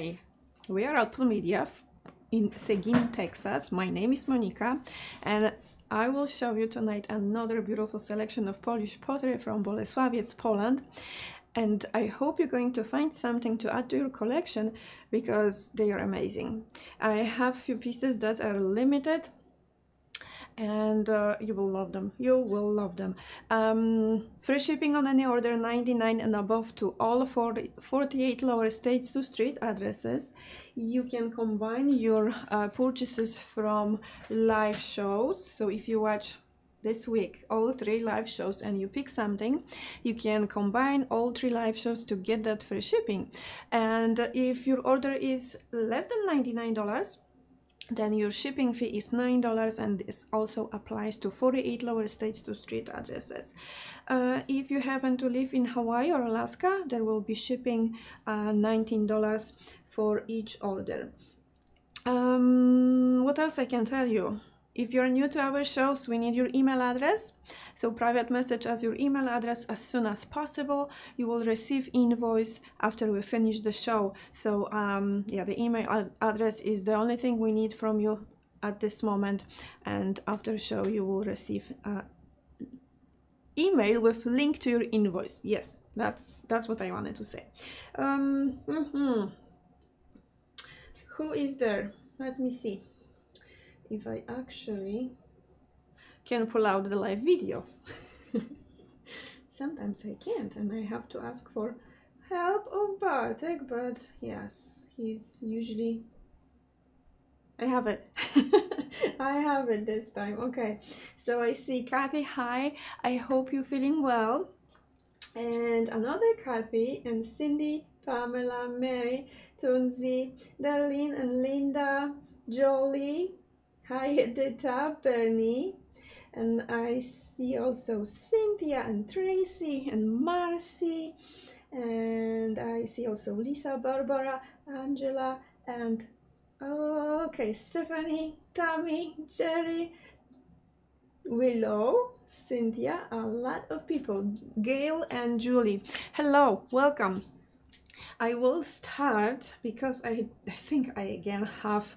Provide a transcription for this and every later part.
Hi, we are Output Media in Seguin, Texas. My name is Monika and I will show you tonight another beautiful selection of Polish pottery from Bolesławiec, Poland. And I hope you're going to find something to add to your collection because they are amazing. I have few pieces that are limited and uh, you will love them. You will love them. Um, free shipping on any order 99 and above to all 40, 48 lower states to street addresses. You can combine your uh, purchases from live shows. So if you watch this week all three live shows and you pick something you can combine all three live shows to get that free shipping. And if your order is less than 99 dollars then your shipping fee is $9 and this also applies to 48 lower states to street addresses. Uh, if you happen to live in Hawaii or Alaska, there will be shipping uh, $19 for each order. Um, what else I can tell you? If you're new to our shows, we need your email address. So private message as your email address as soon as possible. You will receive invoice after we finish the show. So um, yeah, the email ad address is the only thing we need from you at this moment. And after show, you will receive uh, email with link to your invoice. Yes, that's that's what I wanted to say. Um, mm -hmm. Who is there? Let me see if I actually can pull out the live video. Sometimes I can't and I have to ask for help oh, of Bartek, but yes, he's usually... I have it. I have it this time. Okay, so I see Kathy. Hi, I hope you're feeling well. And another Kathy and Cindy, Pamela, Mary, Tunzi, Darlene and Linda, Jolie, Hi Edita, Bernie, and I see also Cynthia and Tracy and Marcy, and I see also Lisa, Barbara, Angela, and okay, Stephanie, Tammy, Jerry, Willow, Cynthia, a lot of people, Gail and Julie. Hello, welcome. I will start because I, I think I again have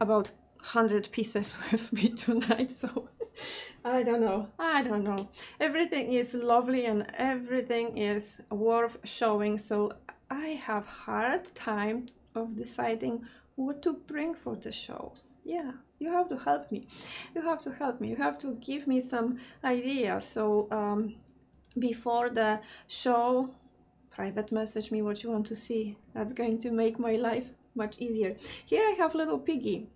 about 100 pieces with me tonight so I don't know. I don't know. Everything is lovely and everything is worth showing so I have hard time of deciding what to bring for the shows. Yeah you have to help me. You have to help me. You have to give me some ideas. So um, before the show private message me what you want to see. That's going to make my life much easier. Here I have little piggy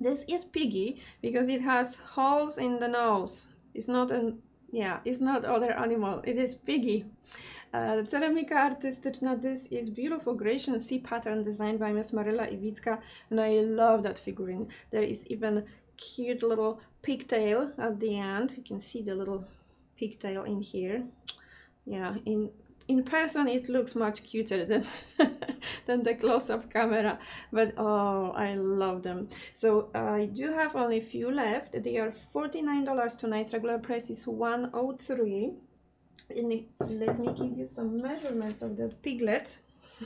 this is piggy because it has holes in the nose. It's not an yeah, it's not other animal. It is piggy. Uh, ceramika artystyczna. This is beautiful Grecian sea pattern designed by Miss Marilla Iwicka and I love that figurine. There is even cute little pigtail at the end. You can see the little pigtail in here. Yeah, in in person it looks much cuter than than the close-up camera but oh i love them. So uh, i do have only a few left. They are 49 dollars tonight regular price is 103 and let me give you some measurements of the piglet.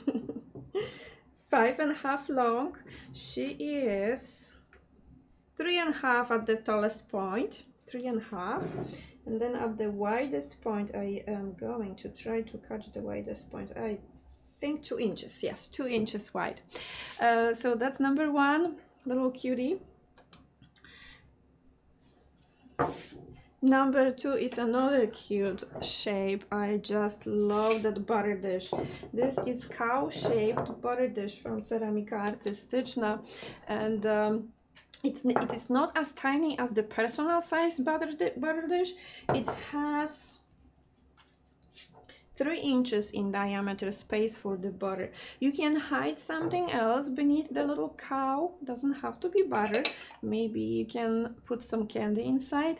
Five and a half long. She is three and a half at the tallest point three and a half and then at the widest point I am going to try to catch the widest point I think two inches yes two inches wide uh, so that's number one little cutie Number two is another cute shape. I just love that butter dish. This is cow-shaped butter dish from Ceramika Artystyczna. And um, it, it is not as tiny as the personal size butter, butter dish. It has 3 inches in diameter space for the butter. You can hide something else beneath the little cow. Doesn't have to be butter. Maybe you can put some candy inside.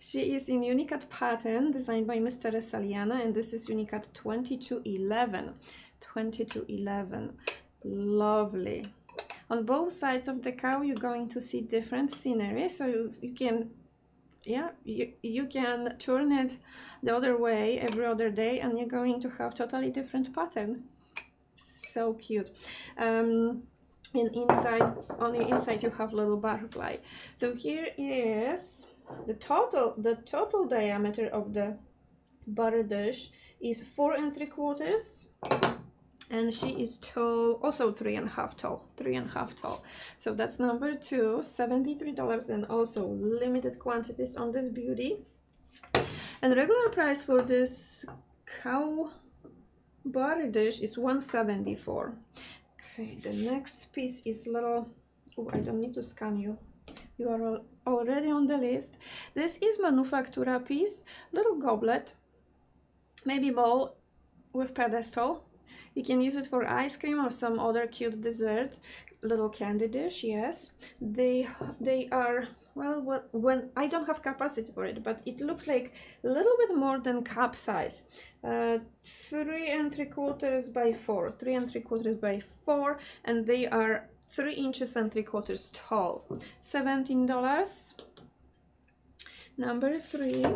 She is in Unikat pattern designed by Mr. Saliana and this is Unikat 2211. 2211. Lovely on both sides of the cow you're going to see different scenery so you, you can yeah you, you can turn it the other way every other day and you're going to have totally different pattern so cute. Um, and inside, on the inside, you have little butterfly. So here is the total, the total diameter of the butter dish is four and three quarters and she is tall also three and a half tall three and a half tall. So that's number two 73 dollars and also limited quantities on this beauty. And regular price for this cow butter dish is 174 okay the next piece is little oh i don't need to scan you. You are already on the list. This is manufaktura piece little goblet maybe bowl with pedestal you can use it for ice cream or some other cute dessert. Little candy dish yes. They they are well when i don't have capacity for it but it looks like a little bit more than cup size. Uh, three and three quarters by four. Three and three quarters by four and they are three inches and three quarters tall. 17 dollars. Number three.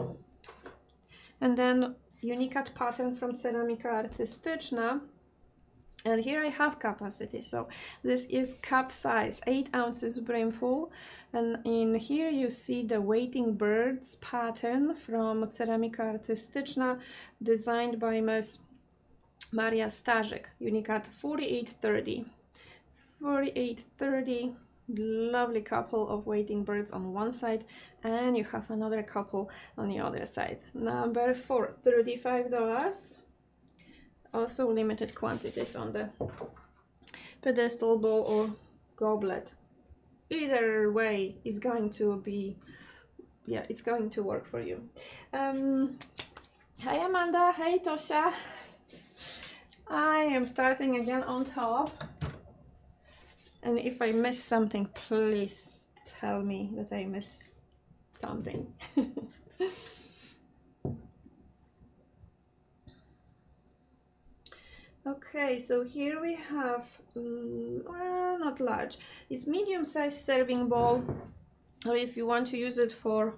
And then Unikat pattern from Ceramika Artystyczna and here I have capacity. So this is cup size 8 ounces brimful. And in here you see the waiting birds pattern from Ceramika Artystyczna designed by Ms. Maria Starzyk Unikat 4830 4830 lovely couple of waiting birds on one side and you have another couple on the other side. Number four 35 dollars also limited quantities on the pedestal bowl or goblet. Either way is going to be yeah it's going to work for you. Um hi amanda. Hey tosha. I am starting again on top. And if i miss something please tell me that i miss something Okay, so here we have, mm, well, not large, it's medium-sized serving bowl, or if you want to use it for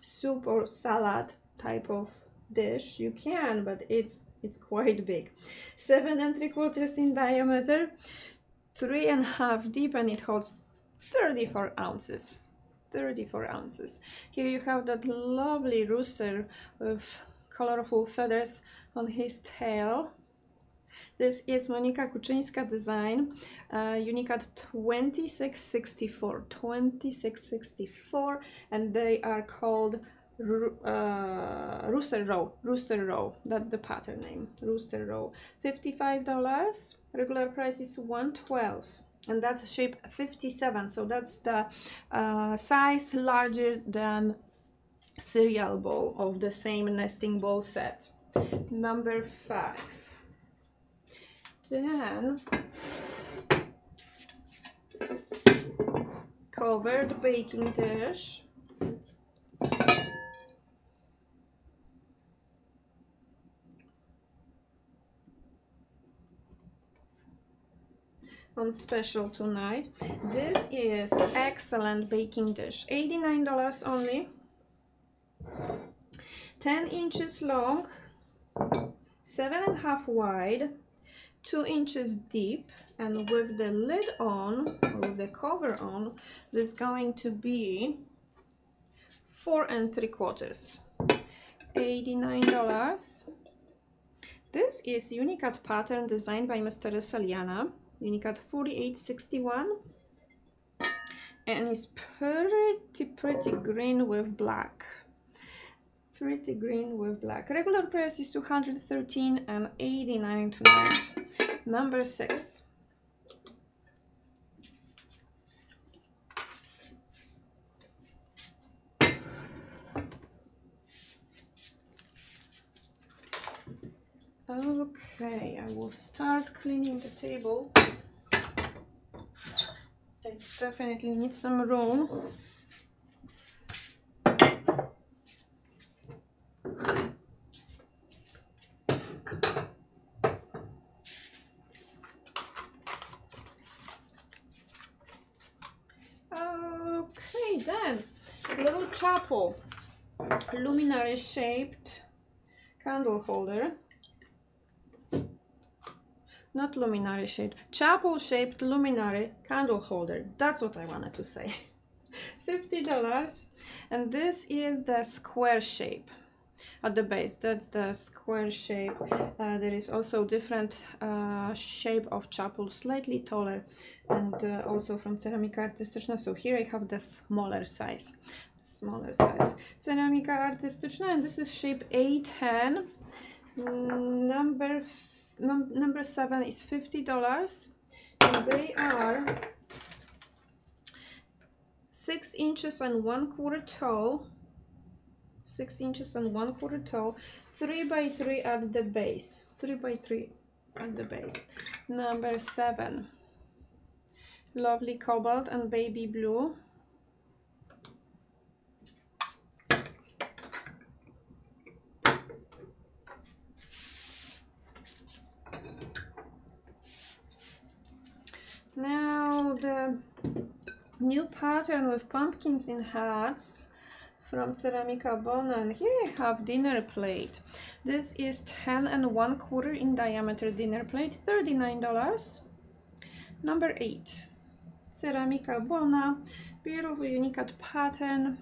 soup or salad type of dish, you can, but it's it's quite big. Seven and three quarters in diameter, three and a half deep, and it holds 34 ounces. 34 ounces. Here you have that lovely rooster with colorful feathers on his tail. This is Monika Kuczyńska design, uh, Unikat 2664, 2664, and they are called uh, Rooster Row, Rooster Row, that's the pattern name, Rooster Row. $55, regular price is 112 and that's shape 57, so that's the uh, size larger than cereal bowl of the same nesting bowl set number five. Then covered baking dish. on special tonight. This is excellent baking dish. $89 only. 10 inches long seven and a half wide two inches deep and with the lid on with the cover on there's going to be four and three quarters. 89 dollars. This is Unikat pattern designed by Mr. Saliana. Unikat 4861 and it's pretty pretty green with black pretty green with black. Regular price is 213 and 89 tonight. Number six. Okay, I will start cleaning the table. I definitely need some room. Chapel luminary shaped candle holder not luminary shaped, chapel shaped luminary candle holder. That's what I wanted to say. $50. And this is the square shape at the base that's the square shape uh, there is also different uh, shape of chapel slightly taller and uh, also from Ceramika Artystyczna so here I have the smaller size smaller size. Ceramika Artystyczna and this is shape A10 number num number 7 is $50 and they are 6 inches and 1 quarter tall. Six inches and one quarter tall. Three by three at the base. Three by three at the base. Number seven. Lovely cobalt and baby blue now the new pattern with pumpkins in hats from Ceramika Bona and here I have dinner plate. This is 10 and 1 quarter in diameter dinner plate, $39. Number 8, Ceramika Bona, beautiful unique pattern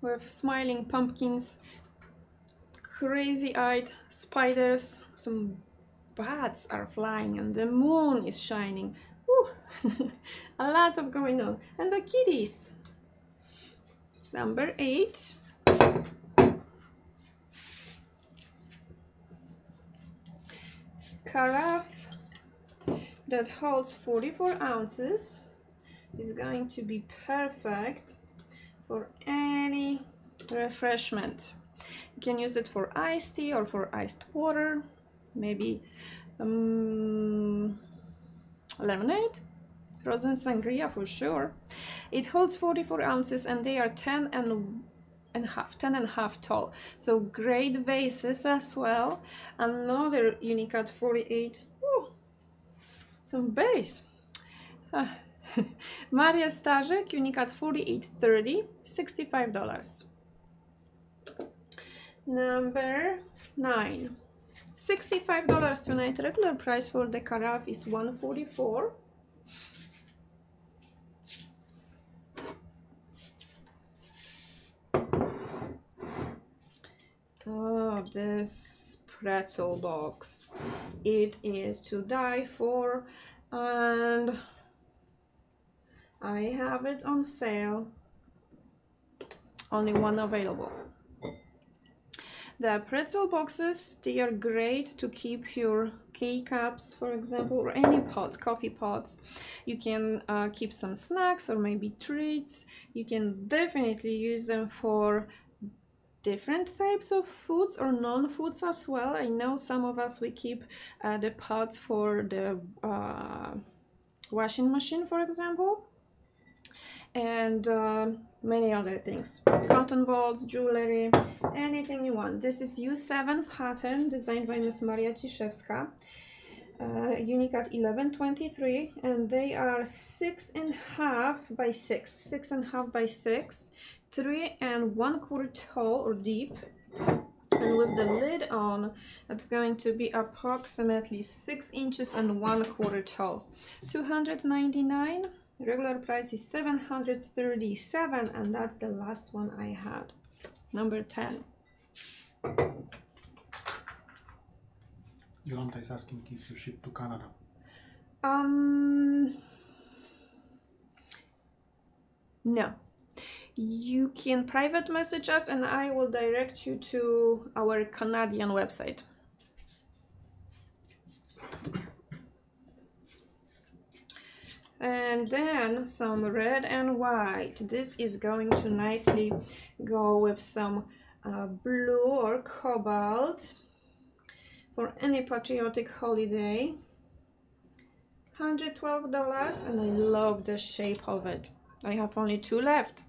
with smiling pumpkins, crazy-eyed spiders, some bats are flying and the moon is shining. a lot of going on. And the kitties number eight. Carafe that holds 44 ounces is going to be perfect for any refreshment. You can use it for iced tea or for iced water, maybe um, lemonade frozen sangria for sure. It holds 44 ounces and they are 10 and and half, 10 and half tall. So great vases as well. Another Unikat 48. Ooh, some berries. Uh, Maria Starzyk, Unikat 4830, $65. Number 9. $65 tonight. Regular price for the carafe is 144 Oh, this pretzel box. It is to die for and I have it on sale. Only one available. The pretzel boxes, they are great to keep your K-cups, for example, or any pots, coffee pots. You can uh, keep some snacks or maybe treats. You can definitely use them for different types of foods or non-foods as well. I know some of us, we keep uh, the pots for the uh, washing machine, for example, and uh, many other things. Cotton balls, jewelry, anything you want. This is U7 pattern designed by Miss Maria Ciszewska. Uh, at 1123 and they are six and a half by six six and a half by six three and one quarter tall or deep and with the lid on it's going to be approximately six inches and one quarter tall 299 regular price is 737 and that's the last one i had number 10 Jolanta is asking if you ship to Canada. Um, no you can private message us and I will direct you to our Canadian website. And then some red and white. This is going to nicely go with some uh, blue or cobalt for any patriotic holiday. $112 and I love the shape of it. I have only two left.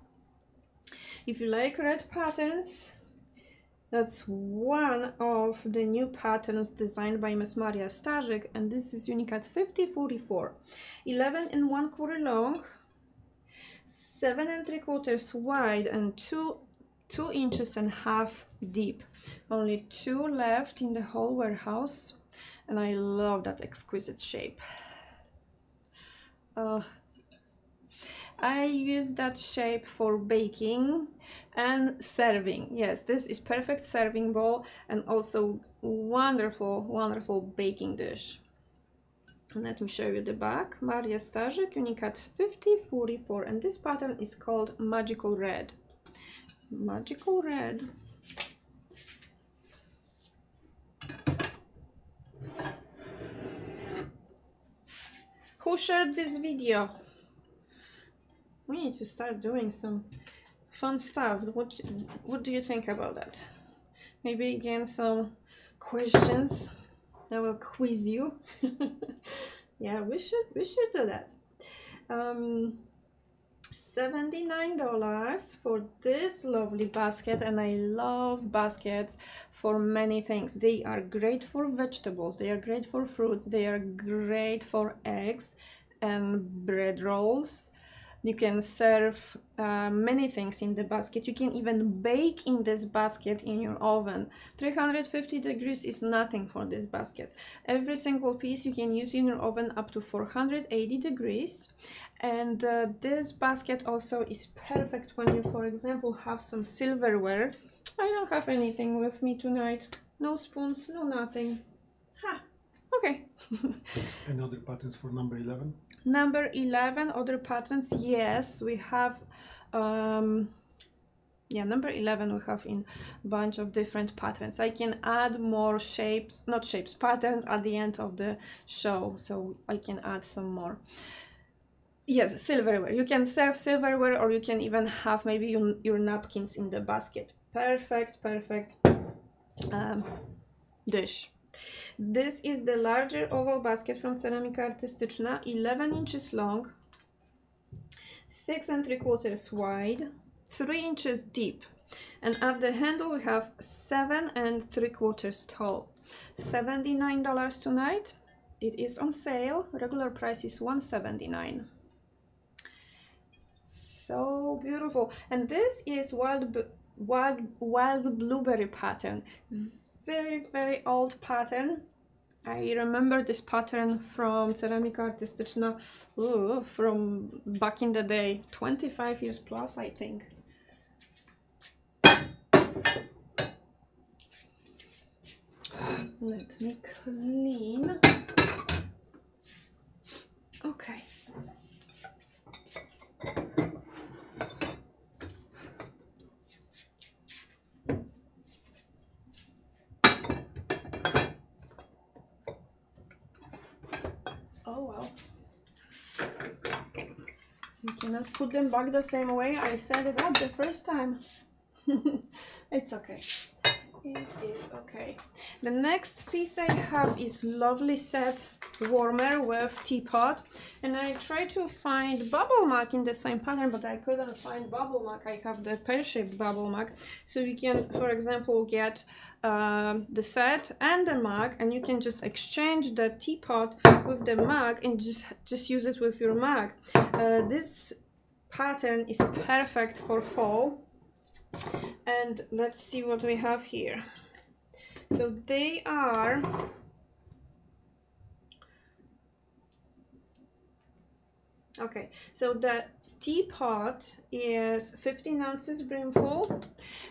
If you like red patterns, that's one of the new patterns designed by Miss Maria Starzyk, and this is Unikat 5044. 11 and 1 quarter long, 7 and 3 quarters wide, and 2 two inches and half deep only two left in the whole warehouse and I love that exquisite shape uh, I use that shape for baking and serving. Yes this is perfect serving bowl and also wonderful wonderful baking dish. Let me show you the back. Maria Starzyk Unikat 5044 and this pattern is called magical red. Magical red. Who shared this video? We need to start doing some fun stuff. What what do you think about that? Maybe again some questions. I will quiz you. Yeah we should we should do that. Um $79 for this lovely basket and I love baskets for many things. They are great for vegetables, they are great for fruits, they are great for eggs and bread rolls. You can serve uh, many things in the basket. You can even bake in this basket in your oven. 350 degrees is nothing for this basket. Every single piece you can use in your oven up to 480 degrees and uh, this basket also is perfect when you for example have some silverware I don't have anything with me tonight no spoons no nothing okay. Any other patterns for number 11? number 11 other patterns yes we have um yeah number 11 we have in bunch of different patterns. I can add more shapes not shapes patterns at the end of the show so i can add some more. Yes silverware. You can serve silverware or you can even have maybe your, your napkins in the basket. Perfect perfect um, dish this is the larger oval basket from Ceramika Artystyczna 11 inches long 6 and 3 quarters wide 3 inches deep. And at the handle we have 7 and 3 quarters tall. $79 tonight. It is on sale. Regular price is 179 so beautiful. And this is wild wild wild blueberry pattern very very old pattern. I remember this pattern from Ceramika Artystyczna ooh, from back in the day 25 years plus I think. Let me clean. Okay Oh well. Cannot put them back the same way I set it up the first time. it's okay. It is okay. The next piece I have is lovely set warmer with teapot and I tried to find bubble mug in the same pattern but I couldn't find bubble mug. I have the pear-shaped bubble mug so you can for example get uh, the set and the mug and you can just exchange the teapot with the mug and just just use it with your mug. Uh, this pattern is perfect for fall. And let's see what we have here. So they are okay. So the teapot is 15 ounces brimful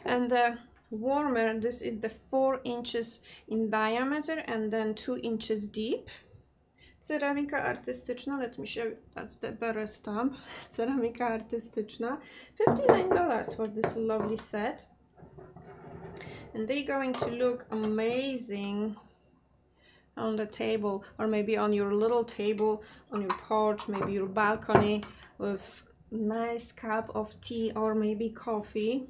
and the warmer this is the four inches in diameter and then two inches deep Ceramika artystyczna, let me show that's the better stamp. Ceramika artystyczna, $59 for this lovely set. And they're going to look amazing on the table or maybe on your little table on your porch, maybe your balcony with nice cup of tea or maybe coffee.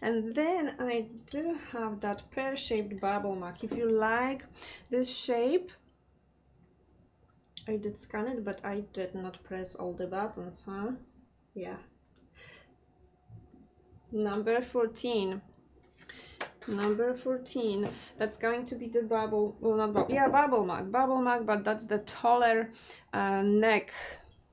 And then I do have that pear-shaped bubble mug. If you like this shape, I did scan it, but I did not press all the buttons, huh? Yeah. Number 14. Number 14. That's going to be the bubble, well not bubble, yeah, bubble mug. Bubble mug, but that's the taller uh, neck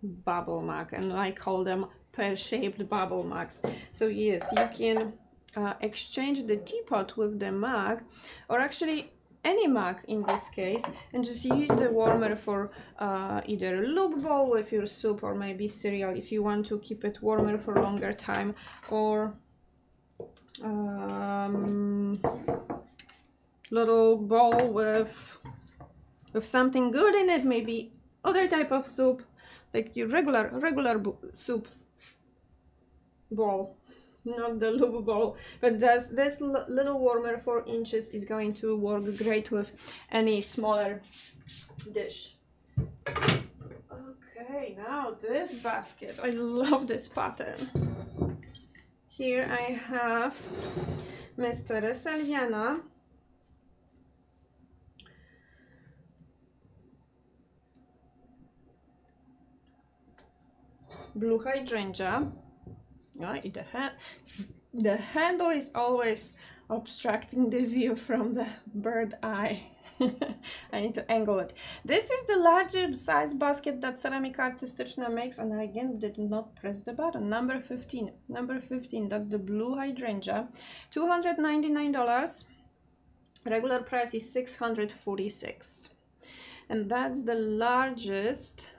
bubble mug. And I call them pear-shaped bubble mugs. So yes, you can uh, exchange the teapot with the mug, or actually any mug in this case, and just use the warmer for uh, either a loop bowl with your soup or maybe cereal if you want to keep it warmer for longer time, or um, little bowl with with something good in it, maybe other type of soup, like your regular regular soup bowl, not the loop bowl. But this this little warmer four inches is going to work great with any smaller dish. Okay, now this basket. I love this pattern. Here I have Mr. Salviana blue hydrangea. Right, the, ha the handle is always obstructing the view from the bird eye. I need to angle it. This is the larger size basket that Ceramika Artystyczna makes and I again did not press the button. Number 15. Number 15, that's the blue hydrangea. $299. Regular price is 646 and that's the largest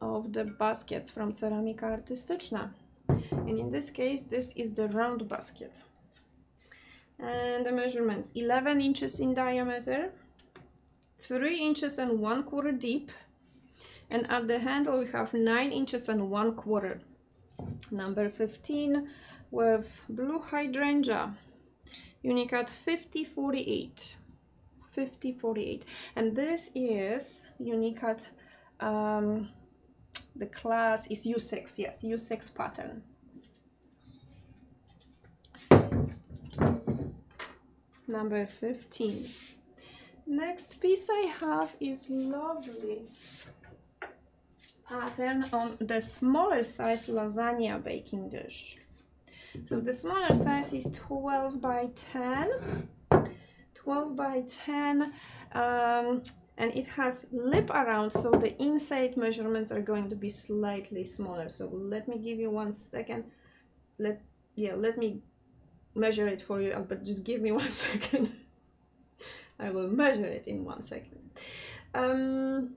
of the baskets from Ceramika Artystyczna. And in this case, this is the round basket. And the measurements 11 inches in diameter, 3 inches and 1 quarter deep, and at the handle we have 9 inches and 1 quarter. Number 15 with blue hydrangea, Unikat 5048. 5048 and this is Unikat um, the class is U6, yes, U6 pattern. Number 15. Next piece I have is lovely pattern on the smaller size lasagna baking dish. So the smaller size is 12 by 10. 12 by 10. Um, and it has lip around so the inside measurements are going to be slightly smaller so let me give you one second let yeah let me measure it for you uh, but just give me one second. I will measure it in one second. Um,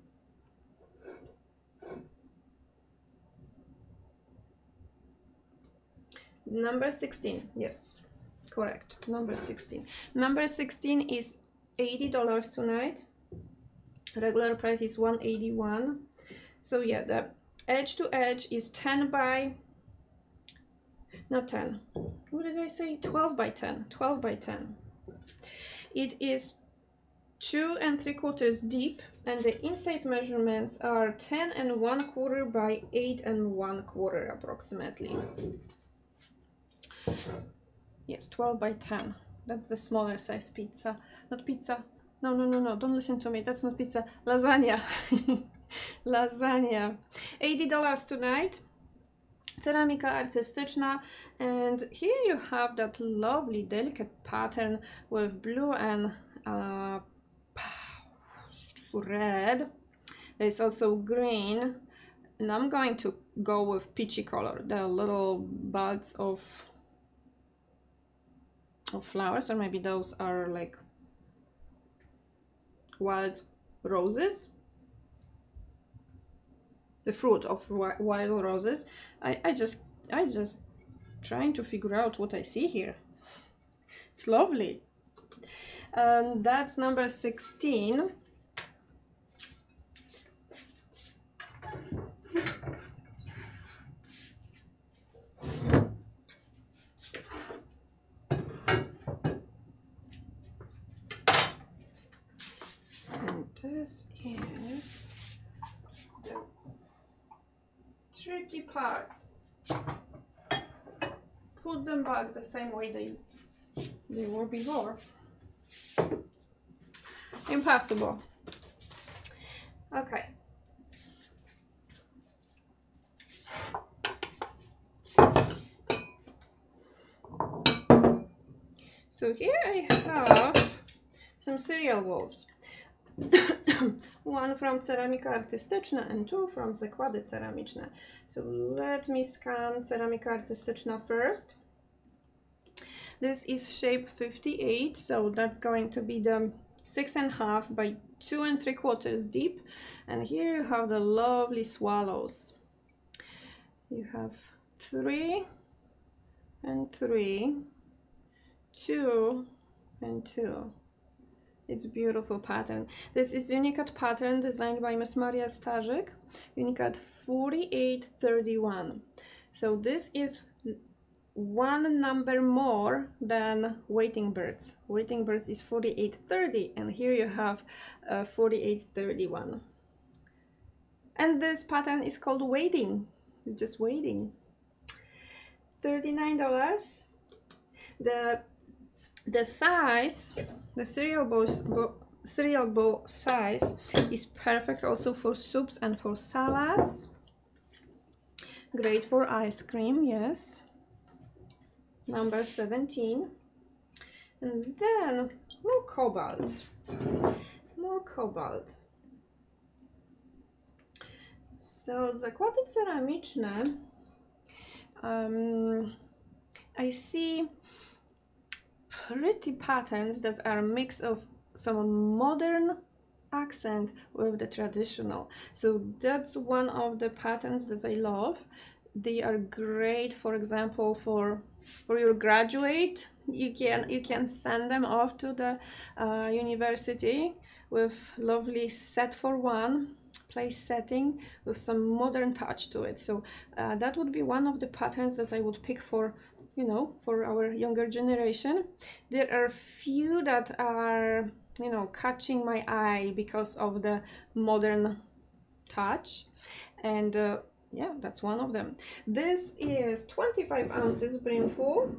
number 16 yes correct number 16 number 16 is $80 tonight. Regular price is 181 so yeah the edge to edge is 10 by not 10 what did i say 12 by 10 12 by 10 it is two and three quarters deep and the inside measurements are 10 and one quarter by 8 and one quarter approximately yes 12 by 10 that's the smaller size pizza not pizza no, no, no, no, don't listen to me. That's not pizza. Lasagna. Lasagna. $80 tonight. Ceramika artystyczna and here you have that lovely delicate pattern with blue and uh, red. There's also green and I'm going to go with peachy color. The little buds of of flowers or maybe those are like wild roses the fruit of wild roses. I, I just I just trying to figure out what I see here. It's lovely. And that's number 16 this is the tricky part. Put them back the same way they, they were before. Impossible. Okay. So here I have some cereal balls. one from Ceramika Artystyczna and two from Zakłady Ceramiczne. So let me scan Ceramika Artystyczna first. This is shape 58, so that's going to be the six and a half by two and three quarters deep. And here you have the lovely swallows. You have three and three, two and two. It's a beautiful pattern. This is Unikat pattern designed by Miss Maria Starzyk, Unikat 4831. So this is one number more than waiting birds. Waiting birds is 4830 and here you have uh, 4831. And this pattern is called waiting. It's just waiting. $39. The the size, the cereal bowl, cereal bowl size is perfect also for soups and for salads. Great for ice cream, yes. Number 17 and then more cobalt. More cobalt. So zakłady ceramiczne um, I see pretty patterns that are a mix of some modern accent with the traditional. So that's one of the patterns that I love. They are great for example for for your graduate you can you can send them off to the uh, university with lovely set for one place setting with some modern touch to it. So uh, that would be one of the patterns that I would pick for you know for our younger generation. There are few that are you know catching my eye because of the modern touch. And uh, yeah that's one of them. This is 25 ounces brimful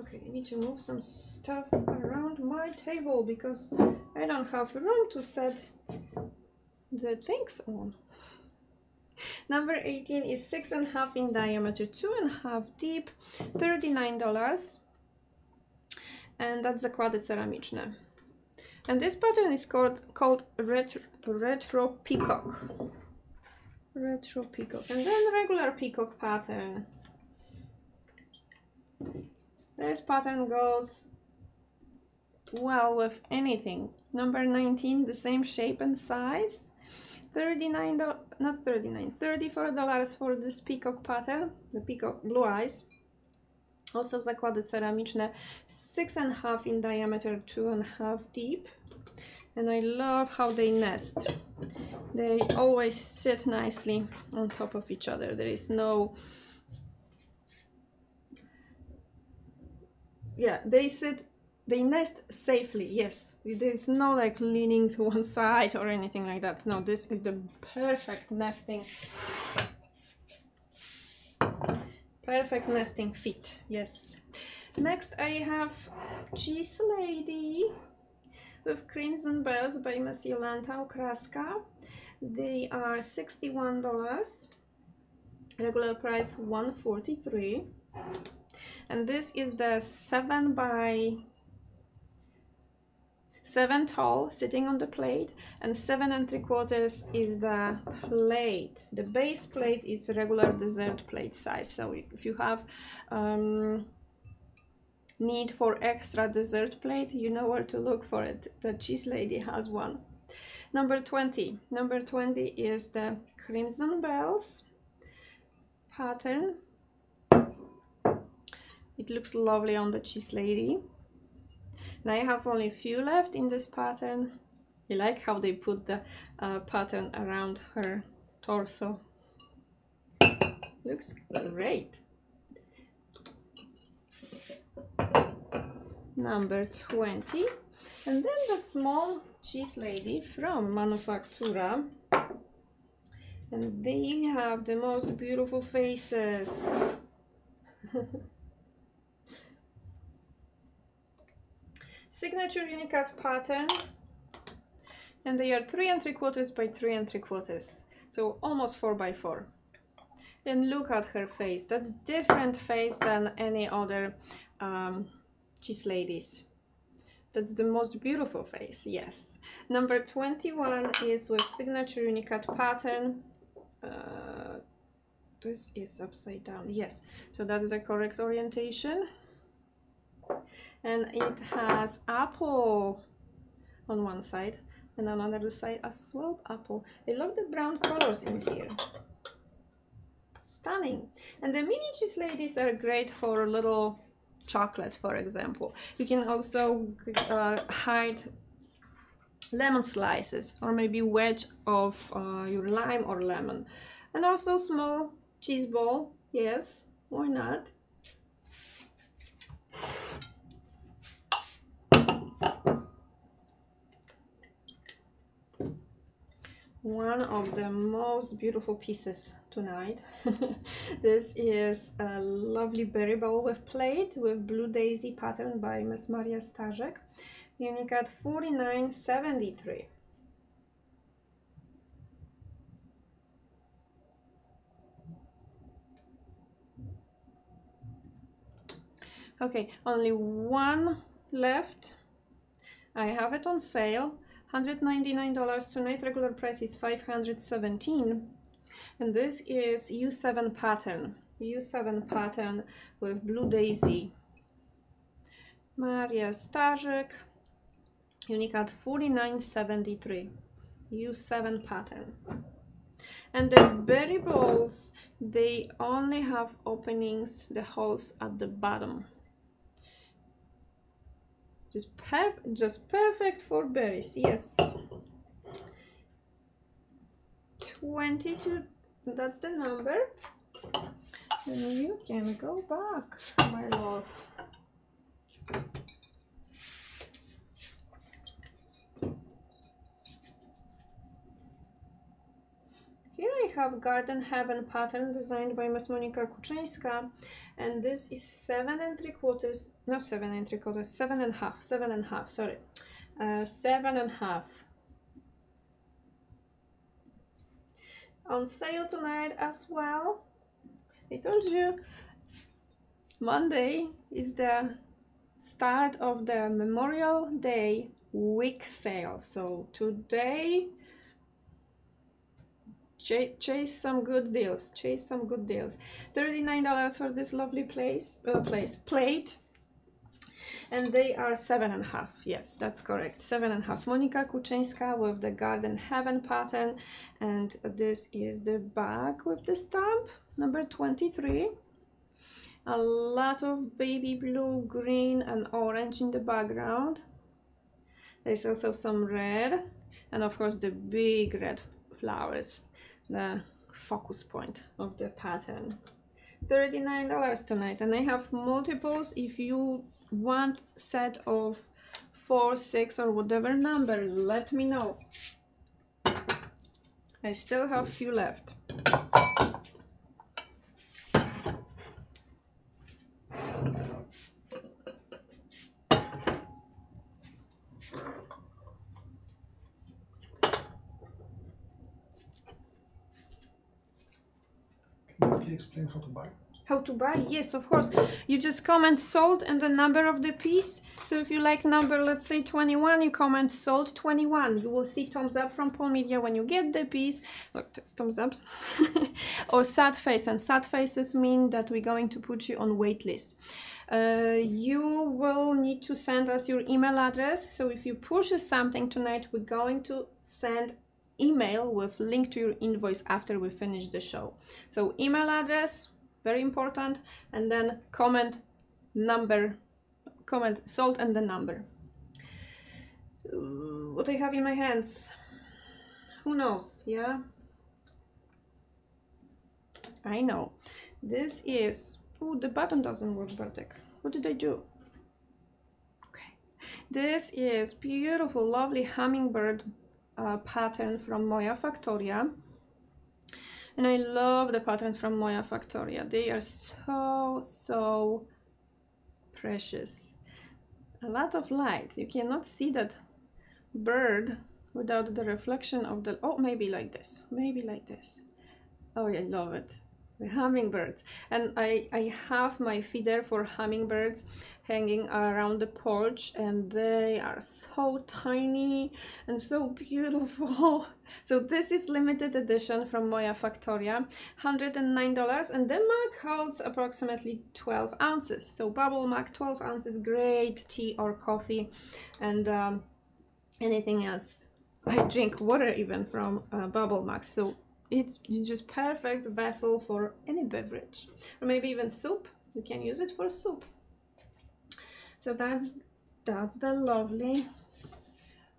okay i need to move some stuff around my table because i don't have room to set the things on number 18 is six and a half in diameter two and a half deep 39 dollars. And that's zakłady ceramiczne and this pattern is called called retro, retro peacock. Retro peacock. And then regular peacock pattern. This pattern goes well with anything. Number 19 the same shape and size 39 not 39 34 dollars for this peacock pattern the peacock blue eyes. Also zakłady ceramiczne six and a half in diameter two and a half deep. And I love how they nest. They always sit nicely on top of each other. There is no yeah they sit they nest safely yes. There's no like leaning to one side or anything like that. No this is the perfect nesting. Perfect nesting fit yes. Next i have cheese lady with crimson bells by miss Jolanta Okraska. They are $61 regular price 143 and this is the 7 by 7 tall sitting on the plate and 7 and 3 quarters is the plate. The base plate is regular dessert plate size. So if you have um, need for extra dessert plate you know where to look for it. The cheese lady has one. Number 20 number 20 is the crimson bells pattern. It looks lovely on the cheese lady and I have only a few left in this pattern. I like how they put the uh, pattern around her torso. Looks great. Number 20 and then the small cheese lady from Manufaktura. And they have the most beautiful faces signature unikat pattern and they are three and three quarters by three and three quarters so almost four by four and look at her face that's different face than any other um, cheese ladies That's the most beautiful face, yes. Number 21 is with signature unikat pattern. Uh, this is upside down, yes. So that's the correct orientation. And it has apple on one side and on another side as well apple. I love the brown colors in here. Stunning. And the mini cheese ladies are great for a little chocolate, for example. You can also uh, hide lemon slices or maybe wedge of uh, your lime or lemon. And also small cheese ball, yes, why not? One of the most beautiful pieces tonight. this is a lovely berry bowl with plate with blue daisy pattern by Miss Maria Starzyk. Unikat 4973. Okay, only one left. I have it on sale. $199 tonight, regular price is 517 and this is U7 pattern. U7 pattern with Blue Daisy. Maria Starzyk Unikat 4973 U7 pattern. And the berry balls they only have openings the holes at the bottom just perf just perfect for berries yes. 22 that's the number. And you can go back my love Here I have Garden Heaven pattern designed by Miss Monika Kuczyńska and this is seven and three quarters, no seven and three quarters, seven and a half, seven and a half, sorry, uh, seven and a half on sale tonight as well. I told you Monday is the start of the Memorial Day week sale. So today ch chase some good deals. Chase some good deals. $39 for this lovely place uh, place plate. And they are seven and a half yes that's correct seven and a half. Monika kuczyńska with the garden heaven pattern. And this is the back with the stamp number 23 a lot of baby blue green and orange in the background. There's also some red and of course the big red flowers the focus point of the pattern $39 tonight and I have multiples if you want set of four, six, or whatever number, let me know. I still have few left. Can you explain how to buy? how to buy? Yes of course. You just comment sold and the number of the piece. So if you like number let's say 21 you comment sold 21 you will see thumbs up from Paul Media when you get the piece. Look thumbs up. Or sad face. And sad faces mean that we're going to put you on wait list. Uh, you will need to send us your email address. So if you purchase something tonight we're going to send email with link to your invoice after we finish the show. So email address very important and then comment number comment salt and the number. Uh, what I have in my hands? Who knows? Yeah. I know. This is oh the button doesn't work Bartek. What did I do? Okay. This is beautiful lovely hummingbird uh, pattern from Moya Factoria and I love the patterns from Moya Factoria. They are so, so precious. A lot of light. You cannot see that bird without the reflection of the... Oh, maybe like this. Maybe like this. Oh, I love it. The hummingbirds. And I, I have my feeder for hummingbirds hanging around the porch and they are so tiny and so beautiful. So this is limited edition from Moya Factoria $109 and the mug holds approximately 12 ounces. So bubble mug 12 ounces great tea or coffee and um, anything else. I drink water even from uh, bubble mugs. So it's just perfect vessel for any beverage. Or maybe even soup. You can use it for soup. So that's that's the lovely.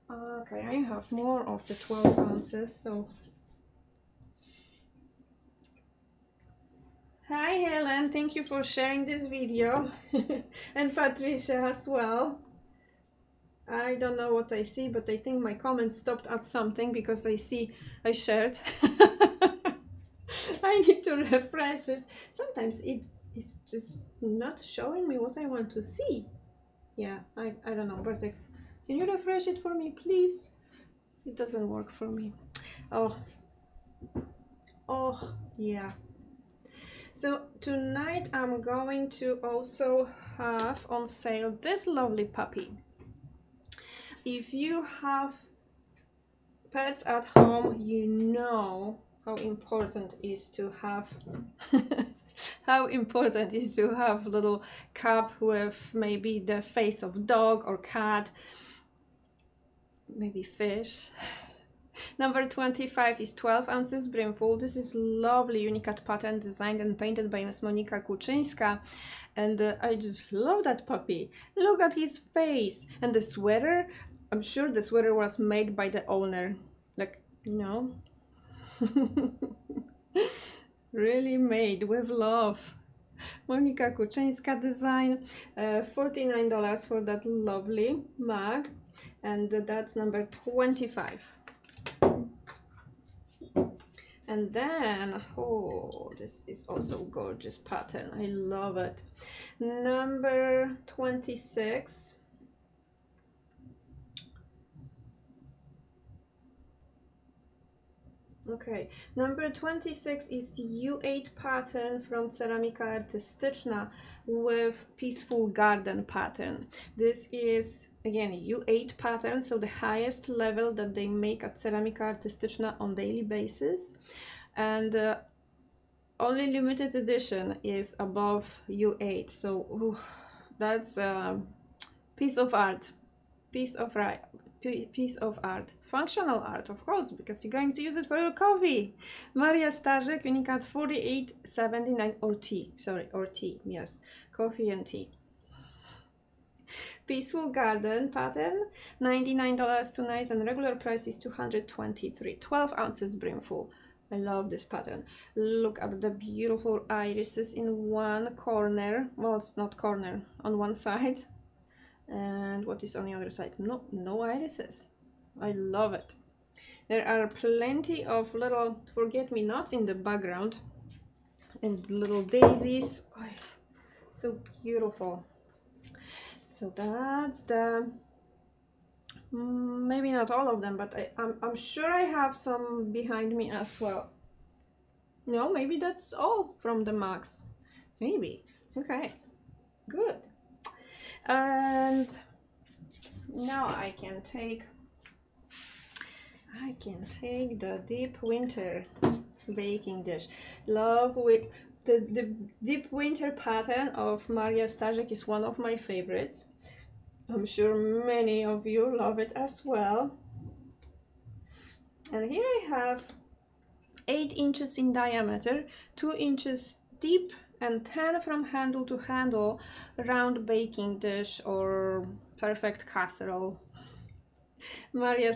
Okay i have more of the 12 ounces so. Hi helen. Thank you for sharing this video. And patricia as well I don't know what I see, but I think my comment stopped at something because I see I shared. I need to refresh it. Sometimes it is just not showing me what I want to see. Yeah, I, I don't know, but can you refresh it for me, please? It doesn't work for me. Oh, oh, yeah. So tonight I'm going to also have on sale this lovely puppy if you have pets at home, you know how important is to have how important is to have little cup with maybe the face of dog or cat, maybe fish. Number 25 is 12 ounces brimful. This is lovely Unikat pattern designed and painted by Miss Monika Kuczyńska. And uh, I just love that puppy. Look at his face. And the sweater, I'm sure the sweater was made by the owner. Like, you know, really made with love. Monika Kuczyńska design, uh, $49 for that lovely mug, and that's number 25. And then, oh, this is also gorgeous pattern. I love it. Number 26 Okay, number 26 is U8 pattern from Ceramika Artystyczna with Peaceful Garden pattern. This is again U8 pattern, so the highest level that they make at Ceramika Artystyczna on daily basis. And uh, only limited edition is above U8, so ooh, that's a piece of art, piece of piece of art. Functional art, of course, because you're going to use it for your coffee. Maria Starzyk, Unikat 4879 or tea. Sorry, or tea, yes. Coffee and tea. Peaceful Garden pattern, $99 tonight and regular price is 223 12 ounces brimful. I love this pattern. Look at the beautiful irises in one corner. Well, it's not corner, on one side and what is on the other side no no irises i love it. There are plenty of little forget-me-nots in the background. And little daisies. Oh, so beautiful. So that's the mm, maybe not all of them but I, I'm, I'm sure I have some behind me as well. No maybe that's all from the max. maybe. Okay. Good. And now I can take I can take the deep winter baking dish. Love with the, the deep winter pattern of Maria Starzyk is one of my favorites. I'm sure many of you love it as well. And here I have 8 inches in diameter 2 inches deep and 10 from handle to handle round baking dish or perfect casserole. Maria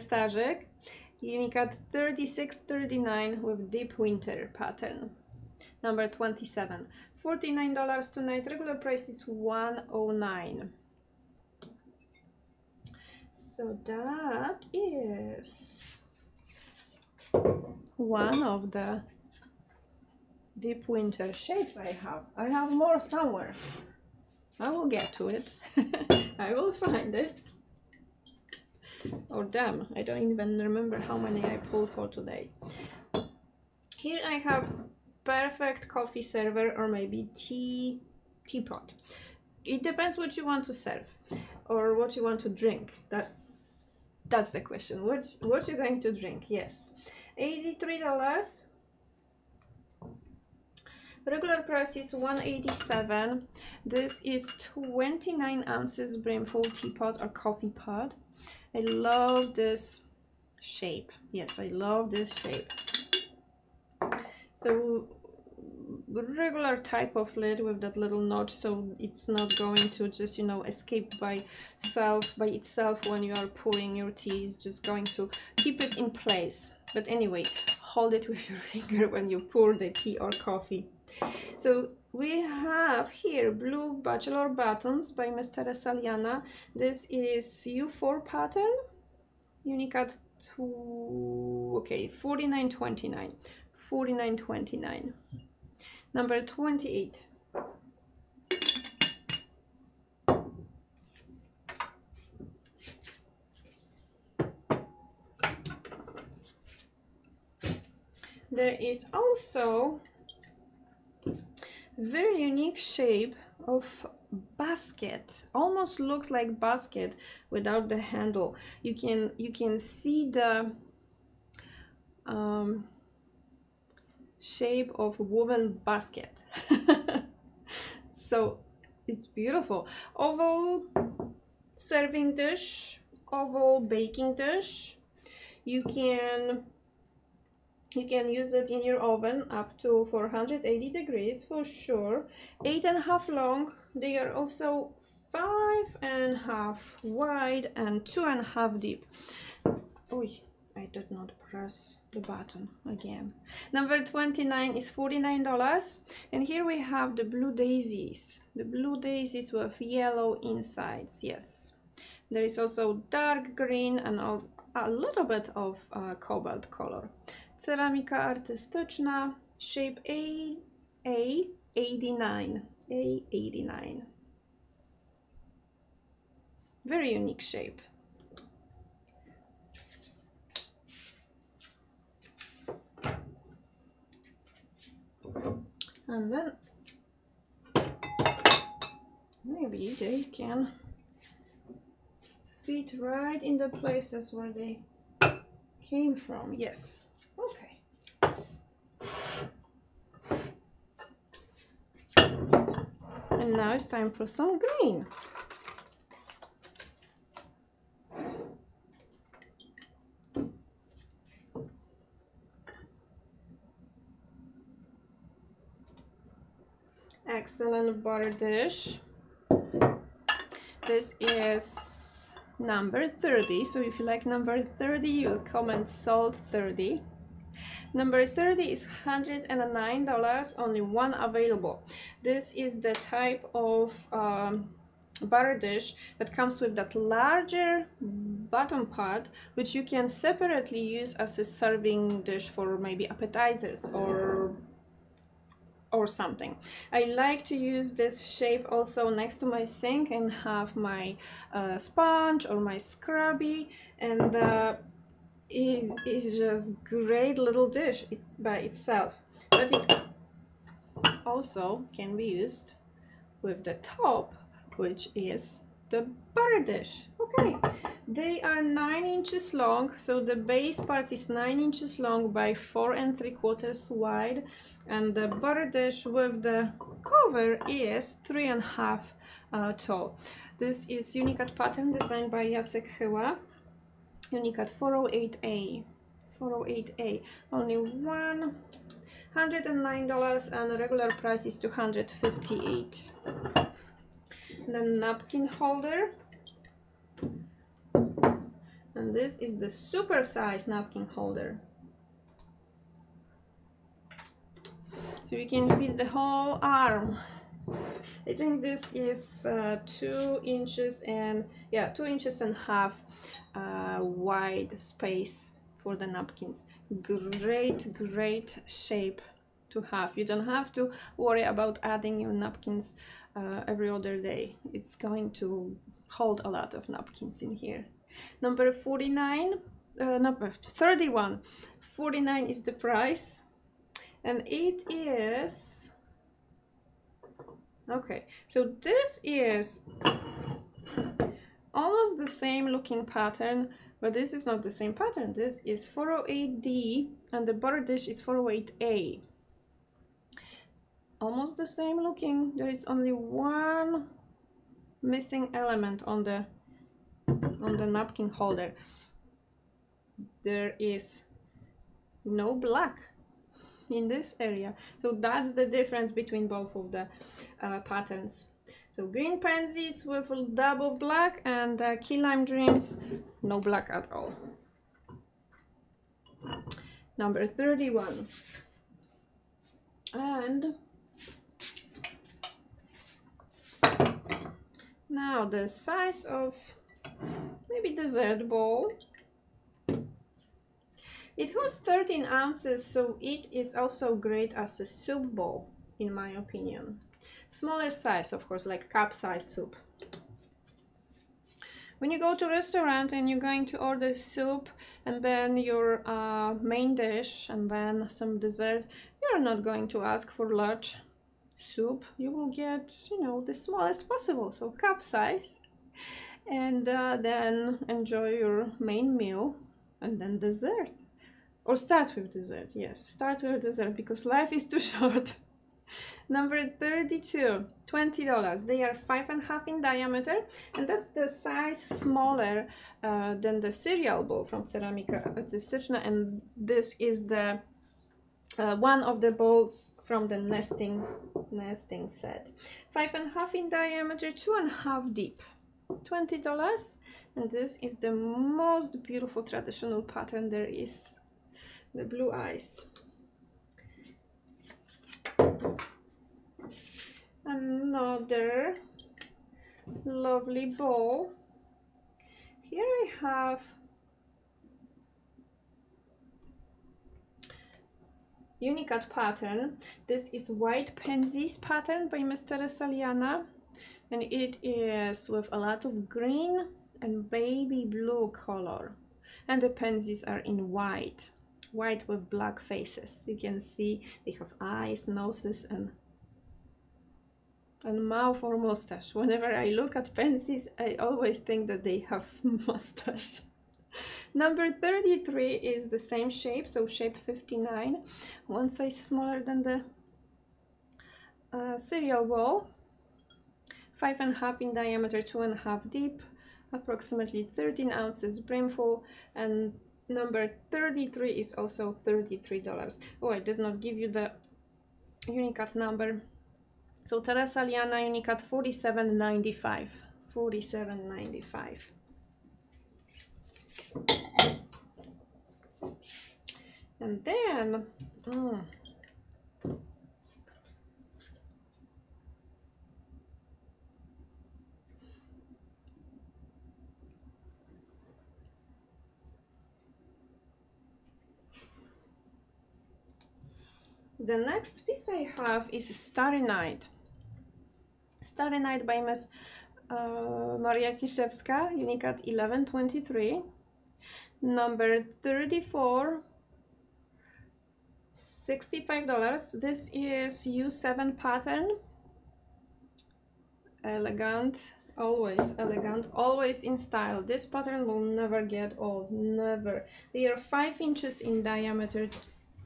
Unikat 3639 with deep winter pattern. Number 27, $49 tonight, regular price is 109 So that is one of the deep winter shapes I have. I have more somewhere. I will get to it. I will find it. Or oh, damn, I don't even remember how many I pulled for today. Here I have perfect coffee server or maybe tea teapot. It depends what you want to serve or what you want to drink. That's that's the question. What what you going to drink? Yes, eighty-three dollars. Regular price is 187. This is 29 ounces brimful teapot or coffee pot. I love this shape. Yes, I love this shape. So regular type of lid with that little notch so it's not going to just you know escape by self by itself when you are pouring your tea it's just going to keep it in place but anyway hold it with your finger when you pour the tea or coffee so we have here blue bachelor buttons by Mr. Saliana this is U4 pattern Unikat 2 okay 49.29 49.29 Number 28. There is also very unique shape of basket. Almost looks like basket without the handle. You can you can see the um, shape of woven basket. So it's beautiful. Oval serving dish oval baking dish. You can you can use it in your oven up to 480 degrees for sure eight and a half long they are also five and a half wide and two and a half deep oh I did not press the button again. Number 29 is $49 and here we have the blue daisies. The blue daisies with yellow insides, yes. There is also dark green and a little bit of uh, cobalt color. Ceramika artystyczna, shape A, A89, A89. Very unique shape. and then maybe they can fit right in the places where they came from yes okay and now it's time for some green. Excellent butter dish. This is number 30 so if you like number 30 you'll comment sold 30 number 30 is 109 dollars only one available this is the type of um, butter dish that comes with that larger bottom part which you can separately use as a serving dish for maybe appetizers or or something. I like to use this shape also next to my sink and have my uh, sponge or my scrubby and uh, it is just great little dish by itself. But it also can be used with the top which is the butter dish. Okay, they are 9 inches long, so the base part is 9 inches long by 4 and 3 quarters wide and the butter dish with the cover is 3 and a half uh, tall. This is Unikat pattern designed by Jacek Chyła, Unikat 408A. 408A, only one $109 and regular price is 258 the napkin holder. And this is the super size napkin holder. So you can fit the whole arm. I think this is uh, two inches and yeah two inches and half uh, wide space for the napkins great great shape to have you don't have to worry about adding your napkins uh, every other day. It's going to hold a lot of napkins in here. Number 49, uh, number 31, 49 is the price. and it is okay so this is almost the same looking pattern but this is not the same pattern. This is 408d and the border dish is 408a almost the same looking. There is only one missing element on the on the napkin holder. There is no black in this area. So that's the difference between both of the uh, patterns so green pansies with a of black and uh, key lime dreams no black at all. Number 31 and now the size of maybe dessert bowl it holds 13 ounces, so it is also great as a soup bowl, in my opinion. Smaller size, of course, like cup size soup. When you go to restaurant and you're going to order soup and then your uh, main dish and then some dessert, you're not going to ask for large soup. You will get, you know, the smallest possible, so cup size. And uh, then enjoy your main meal and then dessert. Or start with dessert, yes. Start with dessert because life is too short. Number 32, $20. They are five and a half in diameter, and that's the size smaller uh, than the cereal bowl from Ceramika Artystyczna, and this is the uh, one of the bowls from the nesting nesting set. Five and a half in diameter, two and a half deep. $20, and this is the most beautiful traditional pattern there is the blue eyes. Another lovely bowl. Here I have Unikat pattern. This is White Pansies pattern by Mr. Saliana and it is with a lot of green and baby blue color and the pansies are in white white with black faces. You can see they have eyes, noses, and and mouth or mustache. Whenever I look at pansies, I always think that they have mustache. Number 33 is the same shape, so shape 59, one size smaller than the uh, cereal bowl, five and a half in diameter, two and a half deep, approximately 13 ounces brimful, and number 33 is also $33 oh I did not give you the Unikat number so Teresa Liana Unikat 47.95 47.95 and then mm, The next piece I have is Starry Night. Starry Night by Miss uh, Maria Ciszewska, Unikat 1123. Number 34, $65. This is U7 pattern. Elegant, always elegant, always in style. This pattern will never get old, never. They are 5 inches in diameter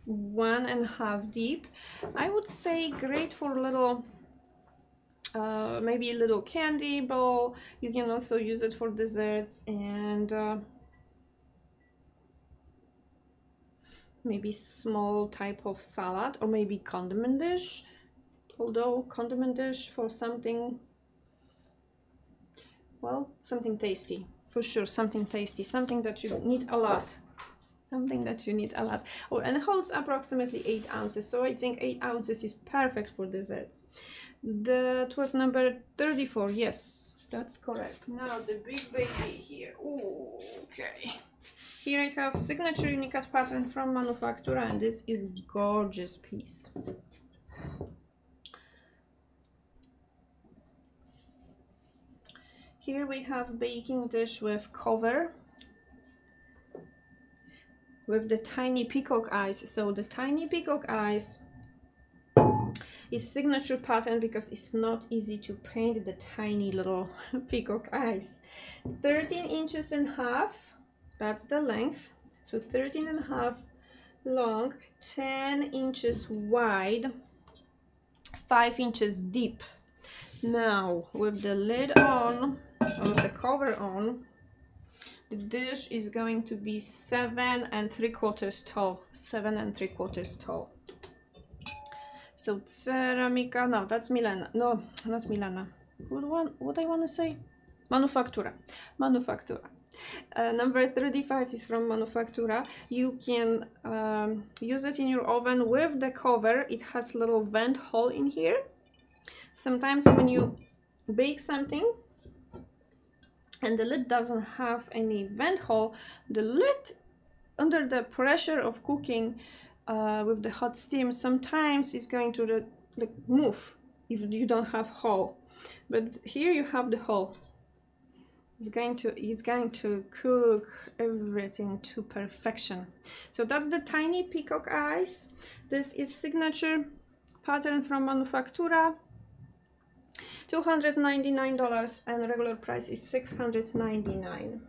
one and a half deep. I would say great for little uh, maybe a little candy bowl. You can also use it for desserts and uh, maybe small type of salad or maybe condiment dish. Although condiment dish for something, well, something tasty. For sure, something tasty, something that you need a lot something that you need a lot. Oh and holds approximately eight ounces so i think eight ounces is perfect for desserts. That was number 34 yes that's correct. Now the big baby here Ooh, okay. Here i have signature unikat pattern from manufaktura and this is gorgeous piece. Here we have baking dish with cover with the tiny peacock eyes. So the tiny peacock eyes is signature pattern because it's not easy to paint the tiny little peacock eyes. 13 inches and a half that's the length. So 13 and a half long 10 inches wide 5 inches deep. Now with the lid on or the cover on the dish is going to be seven and three quarters tall. Seven and three quarters tall. So ceramika no that's milena. No not milena. What one what i want to say? Manufaktura. Manufaktura. Uh, number 35 is from Manufaktura. You can um, use it in your oven with the cover. It has little vent hole in here. Sometimes when you bake something and the lid doesn't have any vent hole, the lid under the pressure of cooking uh, with the hot steam sometimes it's going to like move if you don't have hole. But here you have the hole. It's going to it's going to cook everything to perfection. So that's the tiny peacock eyes. This is signature pattern from manufaktura $299 and regular price is 699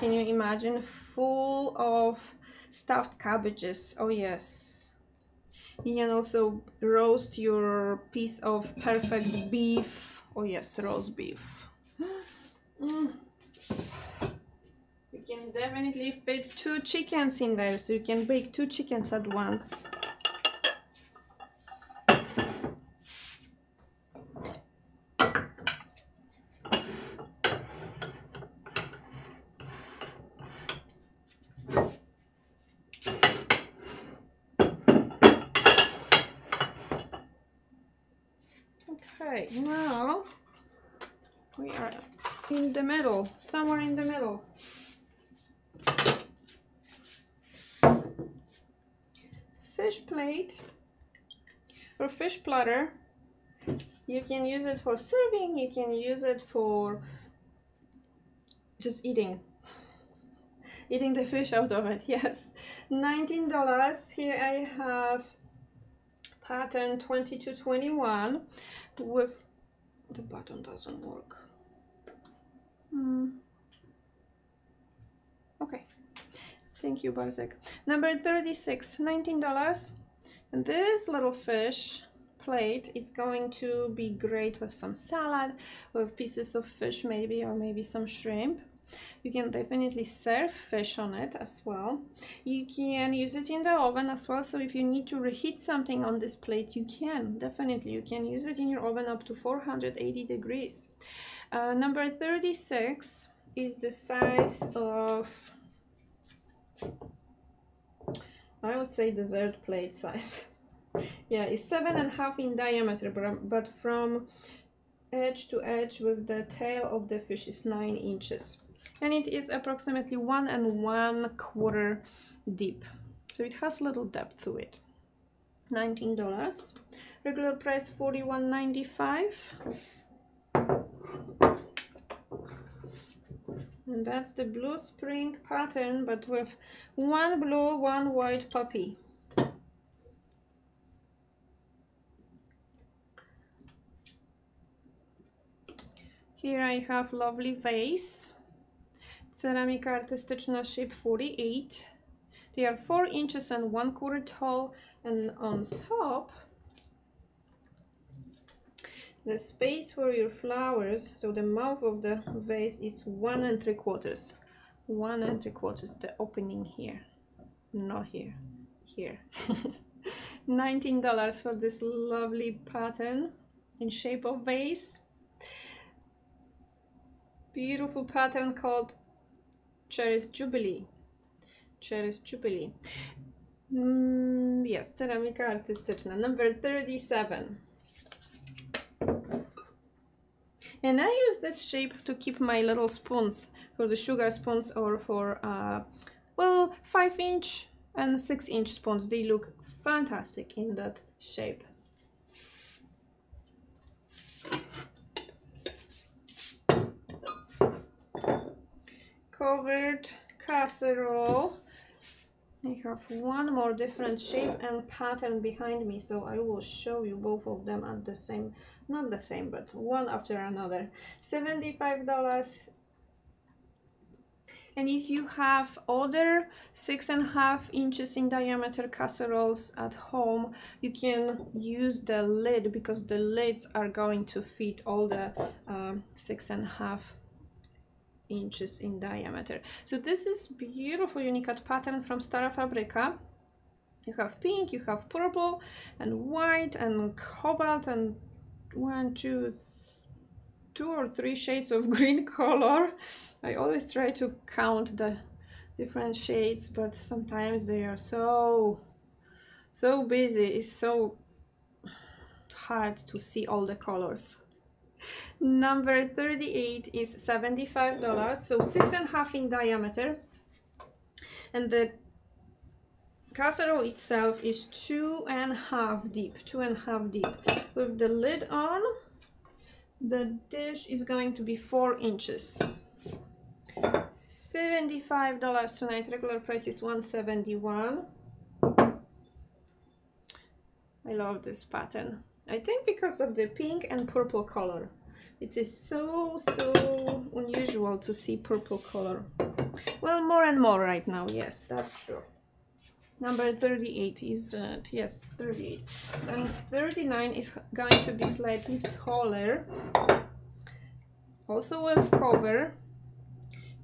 can you imagine full of stuffed cabbages oh yes you can also roast your piece of perfect beef. Oh yes, roast beef. Mm. You can definitely fit two chickens in there, so you can bake two chickens at once. Okay, now we are in the middle, somewhere in the middle. Fish plate platter. You can use it for serving, you can use it for just eating. Eating the fish out of it, yes. $19. Here I have pattern 2221 with the button doesn't work hmm. okay thank you Bartek number 36 $19 and this little fish plate is going to be great with some salad with pieces of fish maybe or maybe some shrimp you can definitely serve fish on it as well. You can use it in the oven as well. So if you need to reheat something on this plate, you can. Definitely, you can use it in your oven up to 480 degrees. Uh, number 36 is the size of, I would say dessert plate size. yeah, it's seven and a half in diameter, but from edge to edge with the tail of the fish is nine inches. And it is approximately one and one quarter deep. So it has little depth to it. $19 regular price $41.95 and that's the blue spring pattern but with one blue one white puppy here I have lovely vase Ceramika Artystyczna Shape 48. They are 4 inches and 1 quarter tall and on top the space for your flowers, so the mouth of the vase is 1 and 3 quarters. 1 and 3 quarters, the opening here, not here, here. $19 for this lovely pattern in shape of vase. Beautiful pattern called Cherries Jubilee. Cherries Jubilee. Mm, yes, ceramika artystyczna. Number 37. And I use this shape to keep my little spoons for the sugar spoons or for, uh, well, 5 inch and 6 inch spoons. They look fantastic in that shape. Covered casserole. I have one more different shape and pattern behind me, so I will show you both of them at the same, not the same, but one after another. $75 and if you have other six and a half inches in diameter casseroles at home you can use the lid because the lids are going to fit all the um, six and a half inches in diameter so this is beautiful unikat pattern from Stara Fabryka you have pink you have purple and white and cobalt and one two two or three shades of green color. I always try to count the different shades, but sometimes they are so, so busy. It's so hard to see all the colors. Number 38 is $75, so six and a half in diameter. And the casserole itself is two and a half deep, two and a half deep. With the lid on, the dish is going to be four inches. $75 tonight, regular price is 171 I love this pattern. I think because of the pink and purple color. It is so, so unusual to see purple color. Well, more and more right now, yes, that's true. Number 38 is, uh, yes, 38. And 39 is going to be slightly taller. Also with cover.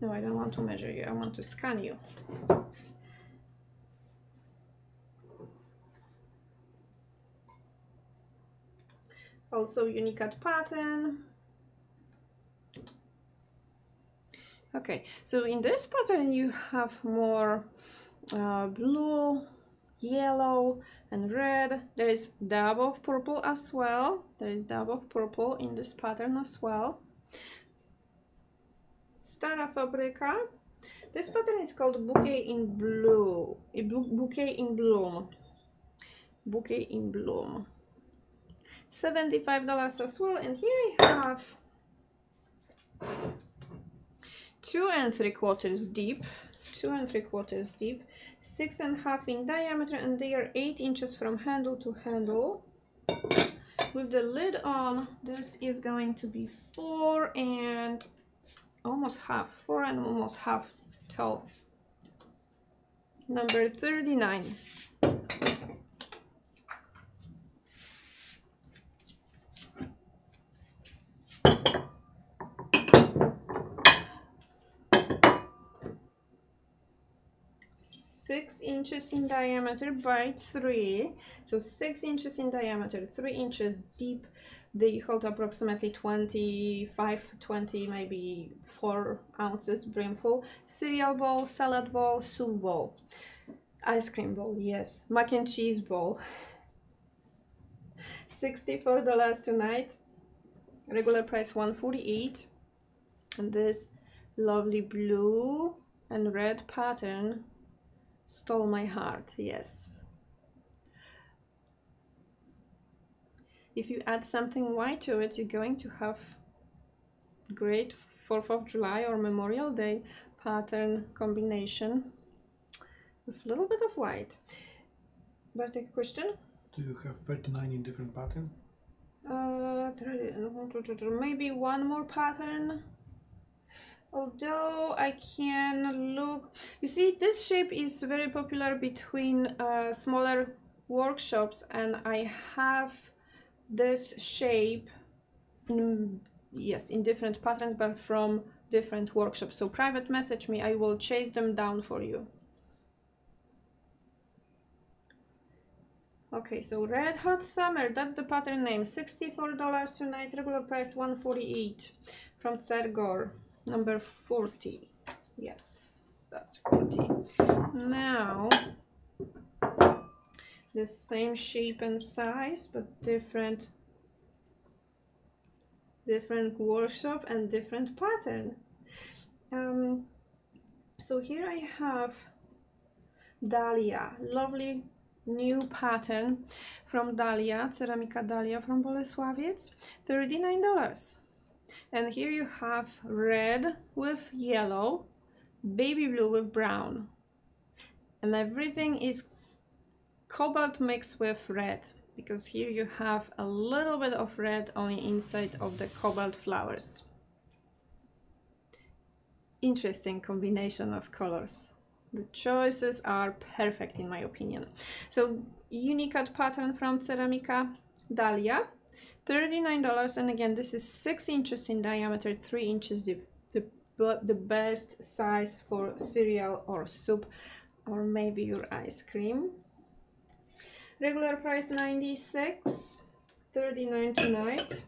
No, I don't want to measure you, I want to scan you. Also Unikat pattern. Okay, so in this pattern you have more uh, blue, yellow, and red. There is dab of purple as well. There is dab of purple in this pattern as well. Stara Fabryka. This pattern is called Bouquet in Blue. Bouquet in Bloom. Bouquet in Bloom. $75 as well. And here I have two and three quarters deep two and three quarters deep six and a half in diameter and they are eight inches from handle to handle with the lid on this is going to be four and almost half four and almost half tall number 39 six inches in diameter by three. So six inches in diameter three inches deep. They hold approximately 25 20 maybe four ounces brimful cereal bowl salad bowl soup bowl. Ice cream bowl yes. Mac and cheese bowl. 64 dollars tonight. Regular price 148 and this lovely blue and red pattern stole my heart, yes. If you add something white to it, you're going to have great 4th of July or Memorial Day pattern combination with a little bit of white. Bartek, question? Do you have 39 in different pattern? Uh, maybe one more pattern although I can look you see this shape is very popular between uh, smaller workshops and I have this shape in yes in different patterns but from different workshops. So private message me I will chase them down for you. Okay so red hot summer that's the pattern name. $64 tonight regular price 148 from Zergor number 40 yes that's 40 now the same shape and size but different different workshop and different pattern. Um, so here I have Dahlia. Lovely new pattern from Dahlia Ceramika Dahlia from Bolesławiec. $39 and here you have red with yellow baby blue with brown. And everything is cobalt mixed with red because here you have a little bit of red on the inside of the cobalt flowers. Interesting combination of colors. The choices are perfect in my opinion. So Unikat pattern from ceramika Dahlia, $39 and again this is 6 inches in diameter, 3 inches deep. The, the best size for cereal or soup or maybe your ice cream. Regular price 96, 39 tonight.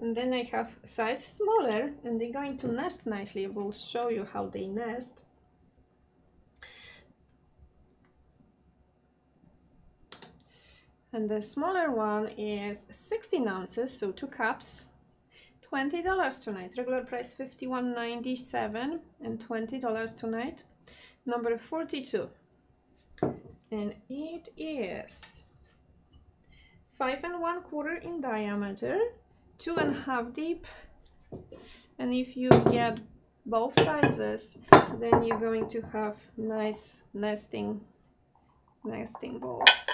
And then I have size smaller and they're going to nest nicely. I will show you how they nest. And the smaller one is 16 ounces, so two cups, $20 tonight. Regular price 51.97 and $20 tonight. Number 42. And it is five and one quarter in diameter, two and a half deep. And if you get both sizes, then you're going to have nice nesting, nesting balls.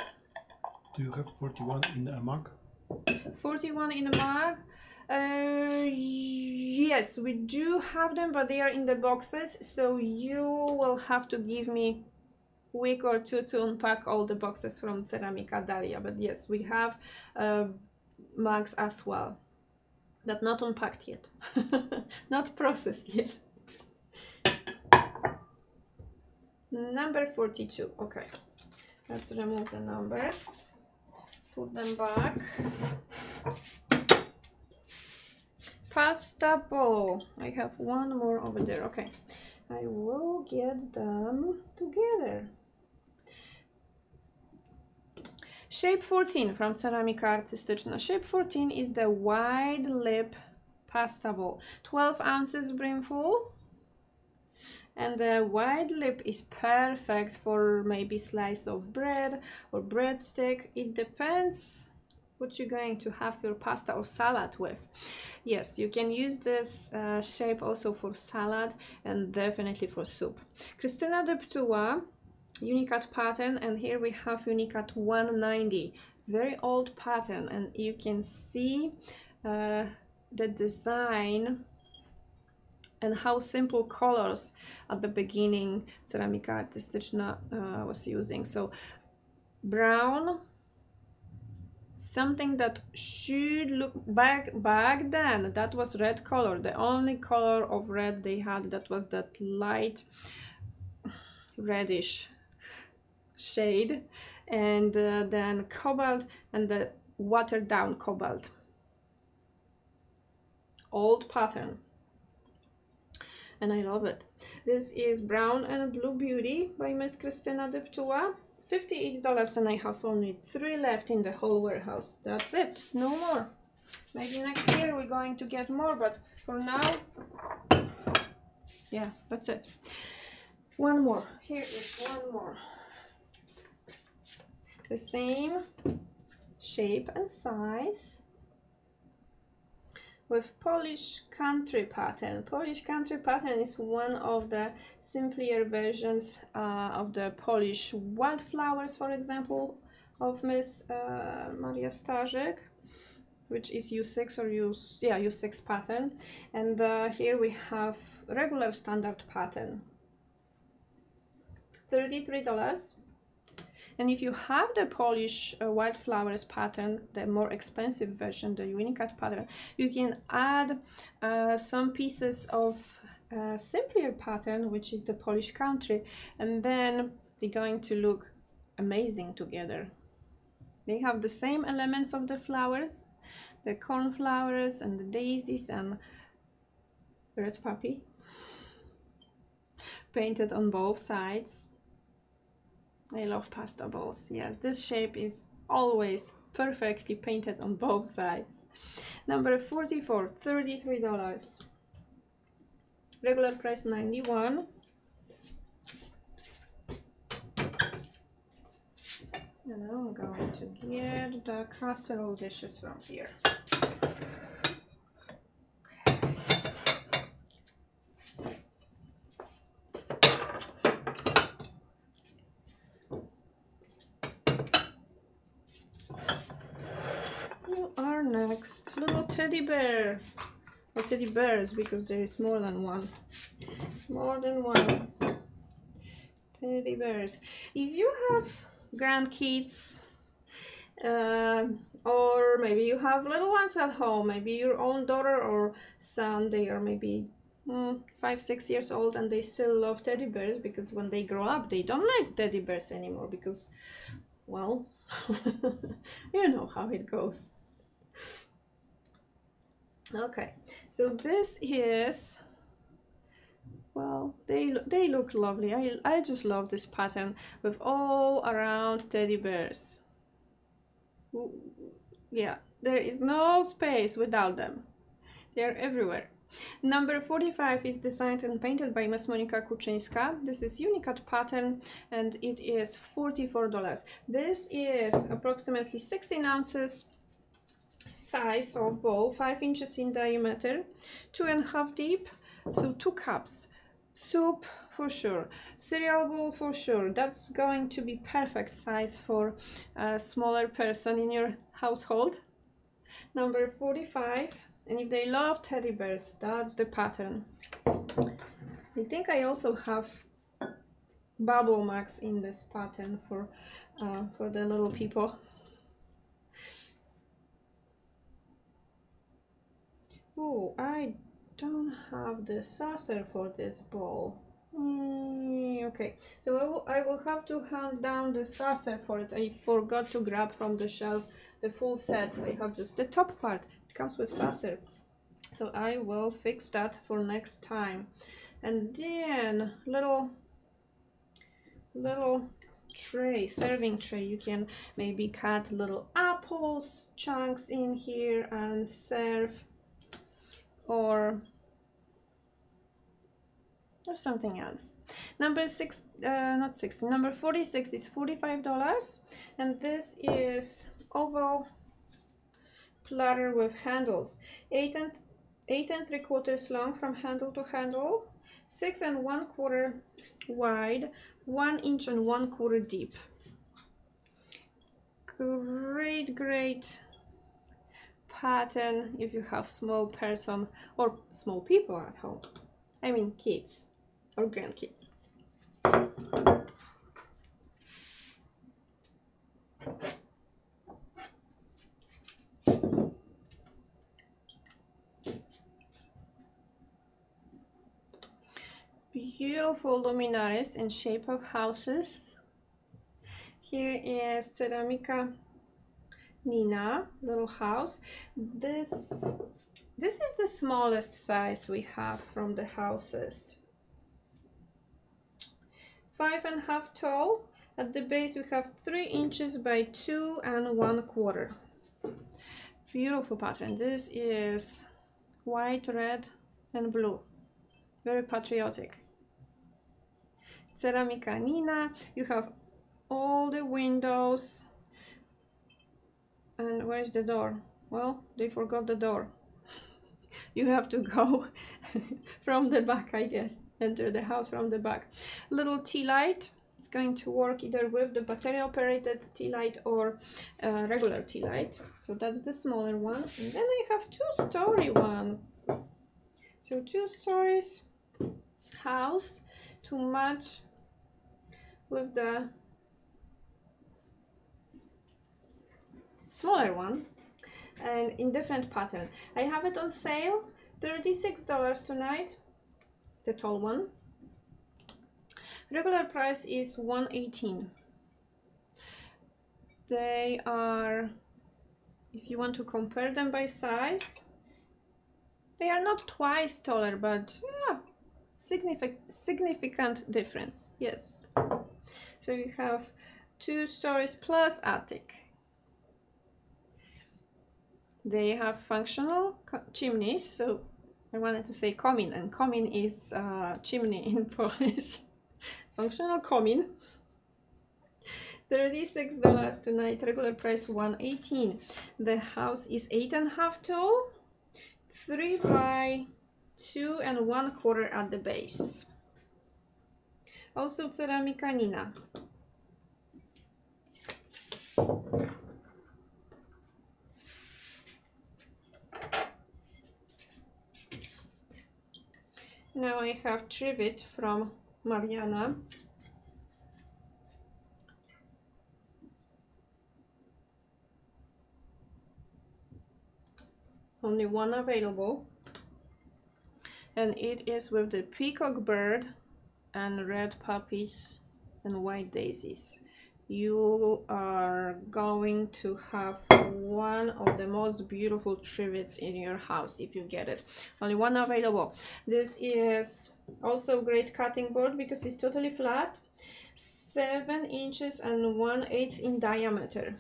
Do you have 41 in a mug? 41 in a mug. Uh, yes, we do have them, but they are in the boxes, so you will have to give me week or two to unpack all the boxes from Ceramica Dahlia. But yes, we have uh, mugs as well, but not unpacked yet, not processed yet. Number 42, okay. Let's remove the numbers, put them back. Pasta bowl. I have one more over there, okay. I will get them together. Shape 14 from Ceramika Artystyczna. Shape 14 is the wide lip pasta bowl. 12 ounces brimful. And the wide lip is perfect for maybe slice of bread or breadstick. It depends what you're going to have your pasta or salad with. Yes, you can use this uh, shape also for salad and definitely for soup. Krystyna Deptuła Unikat pattern and here we have Unikat 190 very old pattern and you can see uh, the design and how simple colors at the beginning Ceramika Artystyczna uh, was using. So brown something that should look back back then that was red color. The only color of red they had that was that light reddish shade and uh, then cobalt and the watered down cobalt. Old pattern and I love it. This is brown and blue beauty by Miss Krystyna Deptuła. $58 and I have only three left in the whole warehouse. That's it. No more. Maybe next year we're going to get more but for now yeah that's it. One more. Here is one more. The same shape and size with Polish country pattern. Polish country pattern is one of the simpler versions uh, of the Polish wildflowers, for example, of Miss uh, Maria Starzyk, which is U6 or U, yeah, U6 pattern. And uh, here we have regular standard pattern. $33 and if you have the Polish uh, wildflowers pattern, the more expensive version, the Unikat pattern, you can add uh, some pieces of uh, simpler pattern, which is the Polish country, and then they're going to look amazing together. They have the same elements of the flowers, the cornflowers and the daisies and red poppy painted on both sides I love pasta balls. Yes, this shape is always perfectly painted on both sides. Number 44, $33. Regular price 91. And I'm going to get the casserole dishes from here. our next little teddy bear. Or teddy bears because there is more than one. More than one. Teddy bears. If you have grandkids, uh, or maybe you have little ones at home, maybe your own daughter or son, they are maybe mm, five, six years old and they still love teddy bears because when they grow up, they don't like teddy bears anymore because, well, you know how it goes. Okay, so this is well they they look lovely. I, I just love this pattern with all around teddy bears. Yeah there is no space without them. They're everywhere. Number 45 is designed and painted by Miss Monika Kuczyńska. This is Unikat pattern and it is $44. This is approximately 16 ounces size of bowl, 5 inches in diameter, two and a half deep, so two cups. Soup for sure, cereal bowl for sure. That's going to be perfect size for a smaller person in your household. Number 45, and if they love teddy bears, that's the pattern. I think I also have bubble marks in this pattern for uh, for the little people. Oh, I don't have the saucer for this bowl. Mm, okay, so I will, I will have to hand down the saucer for it. I forgot to grab from the shelf the full set. I have just the top part. It comes with saucer. So I will fix that for next time. And then little little tray, serving tray. You can maybe cut little apples chunks in here and serve or or something else. Number six, uh, not 60, number 46 is $45 and this is oval platter with handles. Eight and, eight and three quarters long from handle to handle, six and one quarter wide, one inch and one quarter deep. Great, great pattern if you have small person or small people at home. I mean kids or grandkids. Beautiful luminaries in shape of houses. Here is Ceramica Nina little house. This this is the smallest size we have from the houses. Five and a half tall. At the base we have three inches by two and one quarter. Beautiful pattern. This is white, red and blue. Very patriotic. Ceramica Nina. You have all the windows and where's the door? Well, they forgot the door. you have to go from the back, I guess. Enter the house from the back. Little tea light. It's going to work either with the battery operated tea light or uh, regular tea light. So that's the smaller one. And then I have two story one. So two stories house to match with the smaller one and in different pattern. I have it on sale, $36 tonight, the tall one. Regular price is 118 They are, if you want to compare them by size, they are not twice taller, but yeah, significant significant difference, yes. So you have two stories plus attic. They have functional chimneys, so I wanted to say komin, and komin is uh, chimney in Polish. functional komin. $36 tonight, regular price 118 The house is eight and a half tall, three by two and one quarter at the base. Also Ceramica Nina. Now I have trivet from Mariana. Only one available. And it is with the peacock bird and red poppies and white daisies you are going to have one of the most beautiful trivets in your house if you get it. Only one available. This is also great cutting board because it's totally flat seven inches and one eighth in diameter.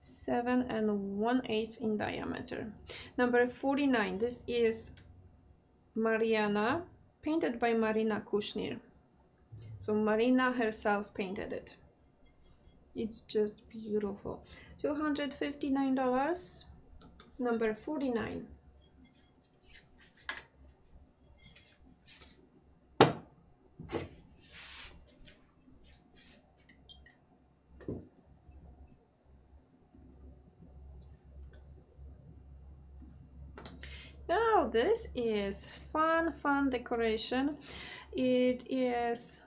Seven and one eighth in diameter. Number 49 this is mariana painted by marina kushnir so Marina herself painted it. It's just beautiful. $259, number 49. Now this is fun, fun decoration. It is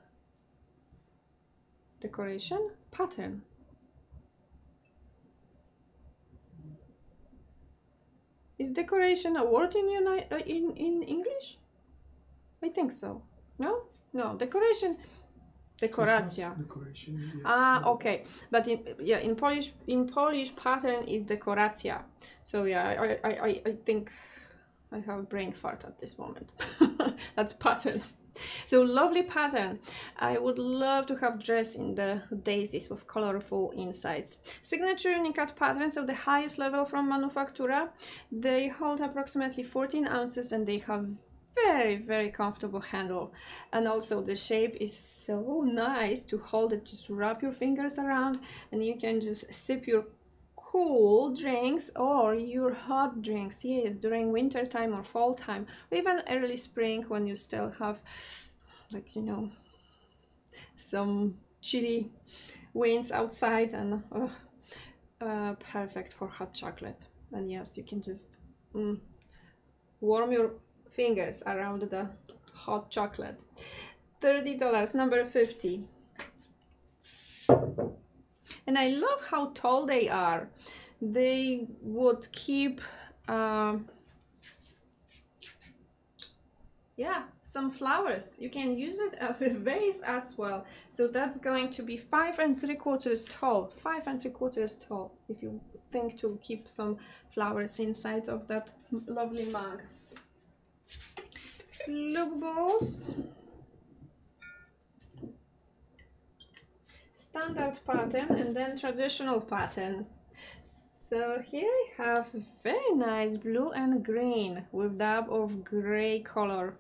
decoration pattern. Is decoration a word in, uni uh, in, in English? I think so. No? No, decoration decoracja. Decoration. Yes. Ah, okay. But in yeah, in Polish in Polish pattern is dekoracja. So yeah, I I, I, I think I have a brain fart at this moment. That's pattern. So lovely pattern. I would love to have dress in the daisies with colorful insides. Signature Unikat patterns of the highest level from Manufaktura. They hold approximately 14 ounces and they have very very comfortable handle and also the shape is so nice to hold it just wrap your fingers around and you can just sip your cool drinks or your hot drinks yes during winter time or fall time or even early spring when you still have like you know some chilly winds outside and uh, uh, perfect for hot chocolate. And yes you can just mm, warm your fingers around the hot chocolate. $30 number 50 and I love how tall they are. They would keep, uh, yeah, some flowers. You can use it as a vase as well. So that's going to be five and three quarters tall, five and three quarters tall, if you think to keep some flowers inside of that lovely mug. Look balls. Standard pattern and then traditional pattern. So here I have very nice blue and green with dab of gray color.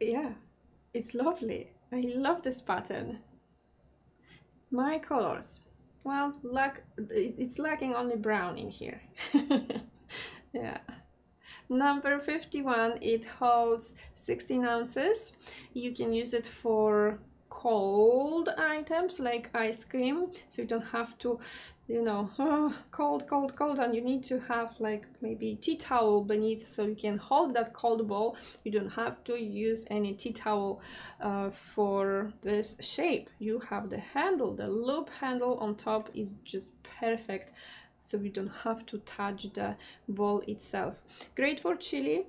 Yeah, it's lovely. I love this pattern. My colors. Well, lack, it's lacking only brown in here. yeah. Number 51, it holds 16 ounces. You can use it for cold items like ice cream. So you don't have to you know oh, cold cold cold. And you need to have like maybe tea towel beneath so you can hold that cold bowl you don't have to use any tea towel uh, for this shape. You have the handle. The loop handle on top is just perfect. So you don't have to touch the bowl itself. Great for chili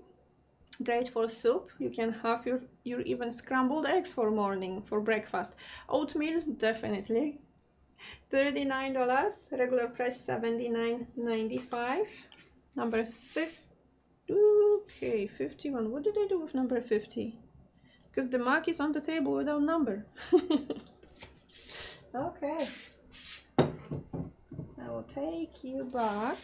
great for soup. You can have your your even scrambled eggs for morning for breakfast. Oatmeal definitely. 39 dollars regular price 79.95 number 50 okay 51 what did i do with number 50 because the mark is on the table without number. Okay. I will take you back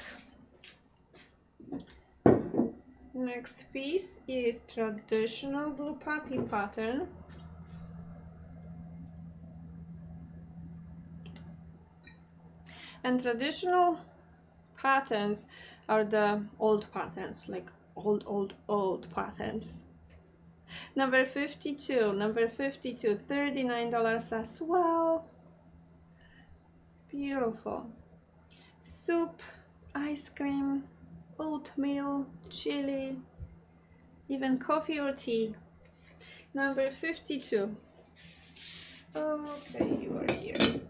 Next piece is traditional blue puppy pattern. And traditional patterns are the old patterns, like old, old, old patterns. Number 52, number 52, $39 as well. Beautiful. Soup, ice cream, oatmeal, chili, even coffee or tea. Number 52. Okay, you are here.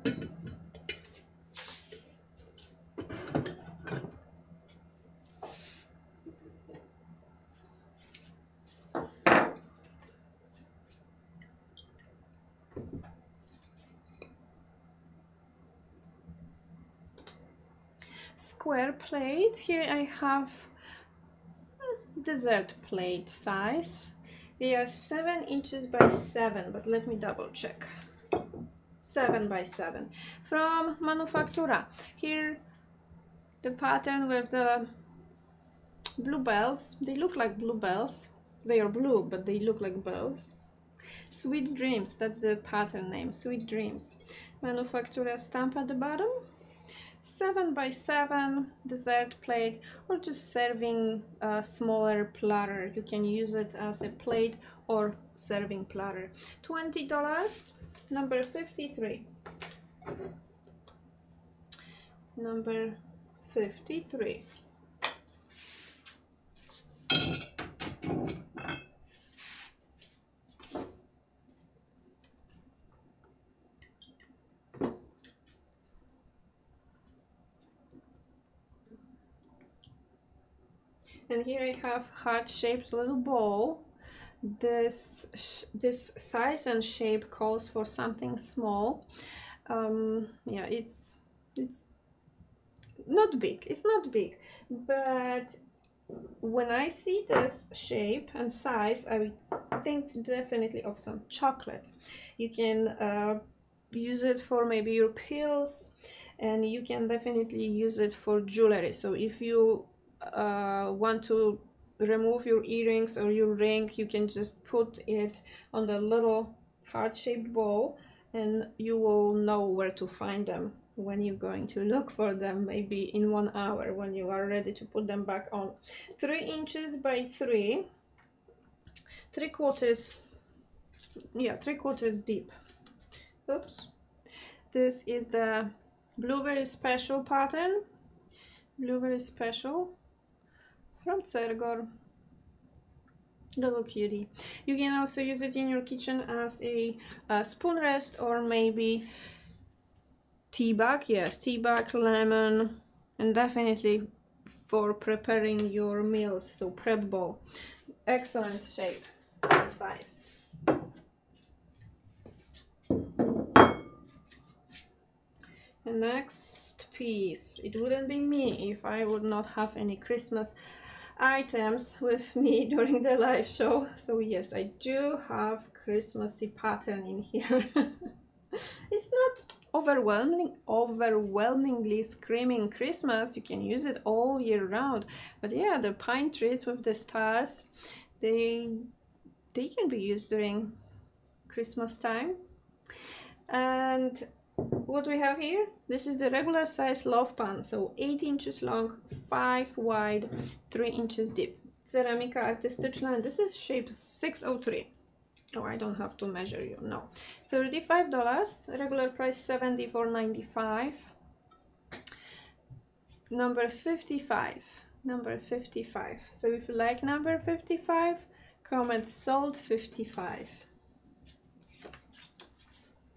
Square plate. Here I have dessert plate size. They are 7 inches by 7, but let me double check. 7 by 7 from Manufaktura. Here the pattern with the bluebells. They look like bluebells. They are blue, but they look like bells. Sweet Dreams, that's the pattern name, Sweet Dreams. Manufaktura stamp at the bottom. 7 by 7 dessert plate or just serving a smaller platter. You can use it as a plate or serving platter. $20, number 53. Number 53. and here I have heart-shaped little bowl this this size and shape calls for something small. Um, yeah it's it's not big it's not big. But when I see this shape and size I think definitely of some chocolate. You can uh, use it for maybe your pills and you can definitely use it for jewelry. So if you uh, want to remove your earrings or your ring you can just put it on the little heart-shaped ball and you will know where to find them when you're going to look for them maybe in one hour when you are ready to put them back on. Three inches by three three quarters yeah three quarters deep. Oops. This is the blueberry special pattern. Blueberry special from Cergor. Little cutie. You can also use it in your kitchen as a, a spoon rest or maybe tea bag. Yes, tea bag, lemon, and definitely for preparing your meals. So prep bowl. Excellent shape and size. And next piece. It wouldn't be me if I would not have any Christmas items with me during the live show. So yes, I do have Christmassy pattern in here. it's not overwhelming overwhelmingly screaming Christmas. You can use it all year round. But yeah, the pine trees with the stars, they they can be used during Christmas time. And what we have here? This is the regular size loaf pan. So 8 inches long 5 wide 3 inches deep. Ceramika artystyczna and this is shape 603 oh i don't have to measure you no. 35 dollars. Regular price 74.95 number 55 number 55 so if you like number 55 comment sold 55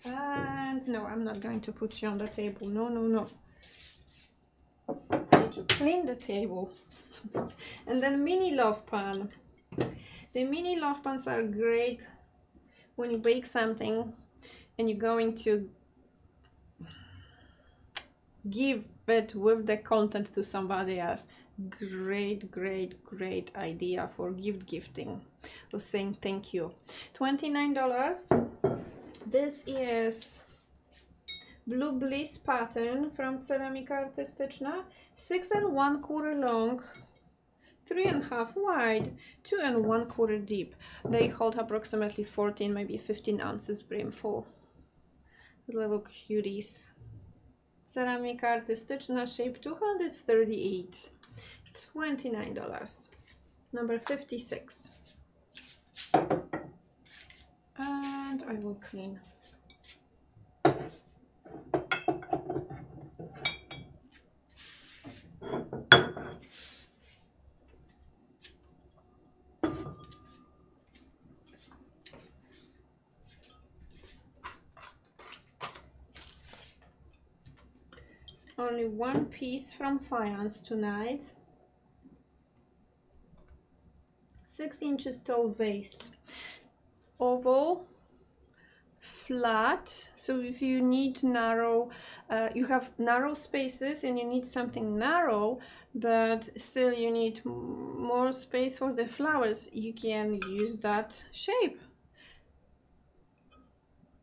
and no, I'm not going to put you on the table. No, no, no. I need to clean the table. and then mini loaf pan. The mini loaf pans are great when you bake something and you're going to give it with the content to somebody else great great great idea for gift gifting or saying thank you 29 dollars this is Blue Bliss pattern from Ceramika Artystyczna. Six and one quarter long, three and a half wide, two and one quarter deep. They hold approximately 14, maybe 15 ounces brimful. Little cuties. Ceramika Artystyczna, shape 238. $29. Number 56 and I will clean. Only one piece from faience tonight. Six inches tall vase. Oval, flat. So if you need narrow, uh, you have narrow spaces and you need something narrow, but still you need more space for the flowers, you can use that shape.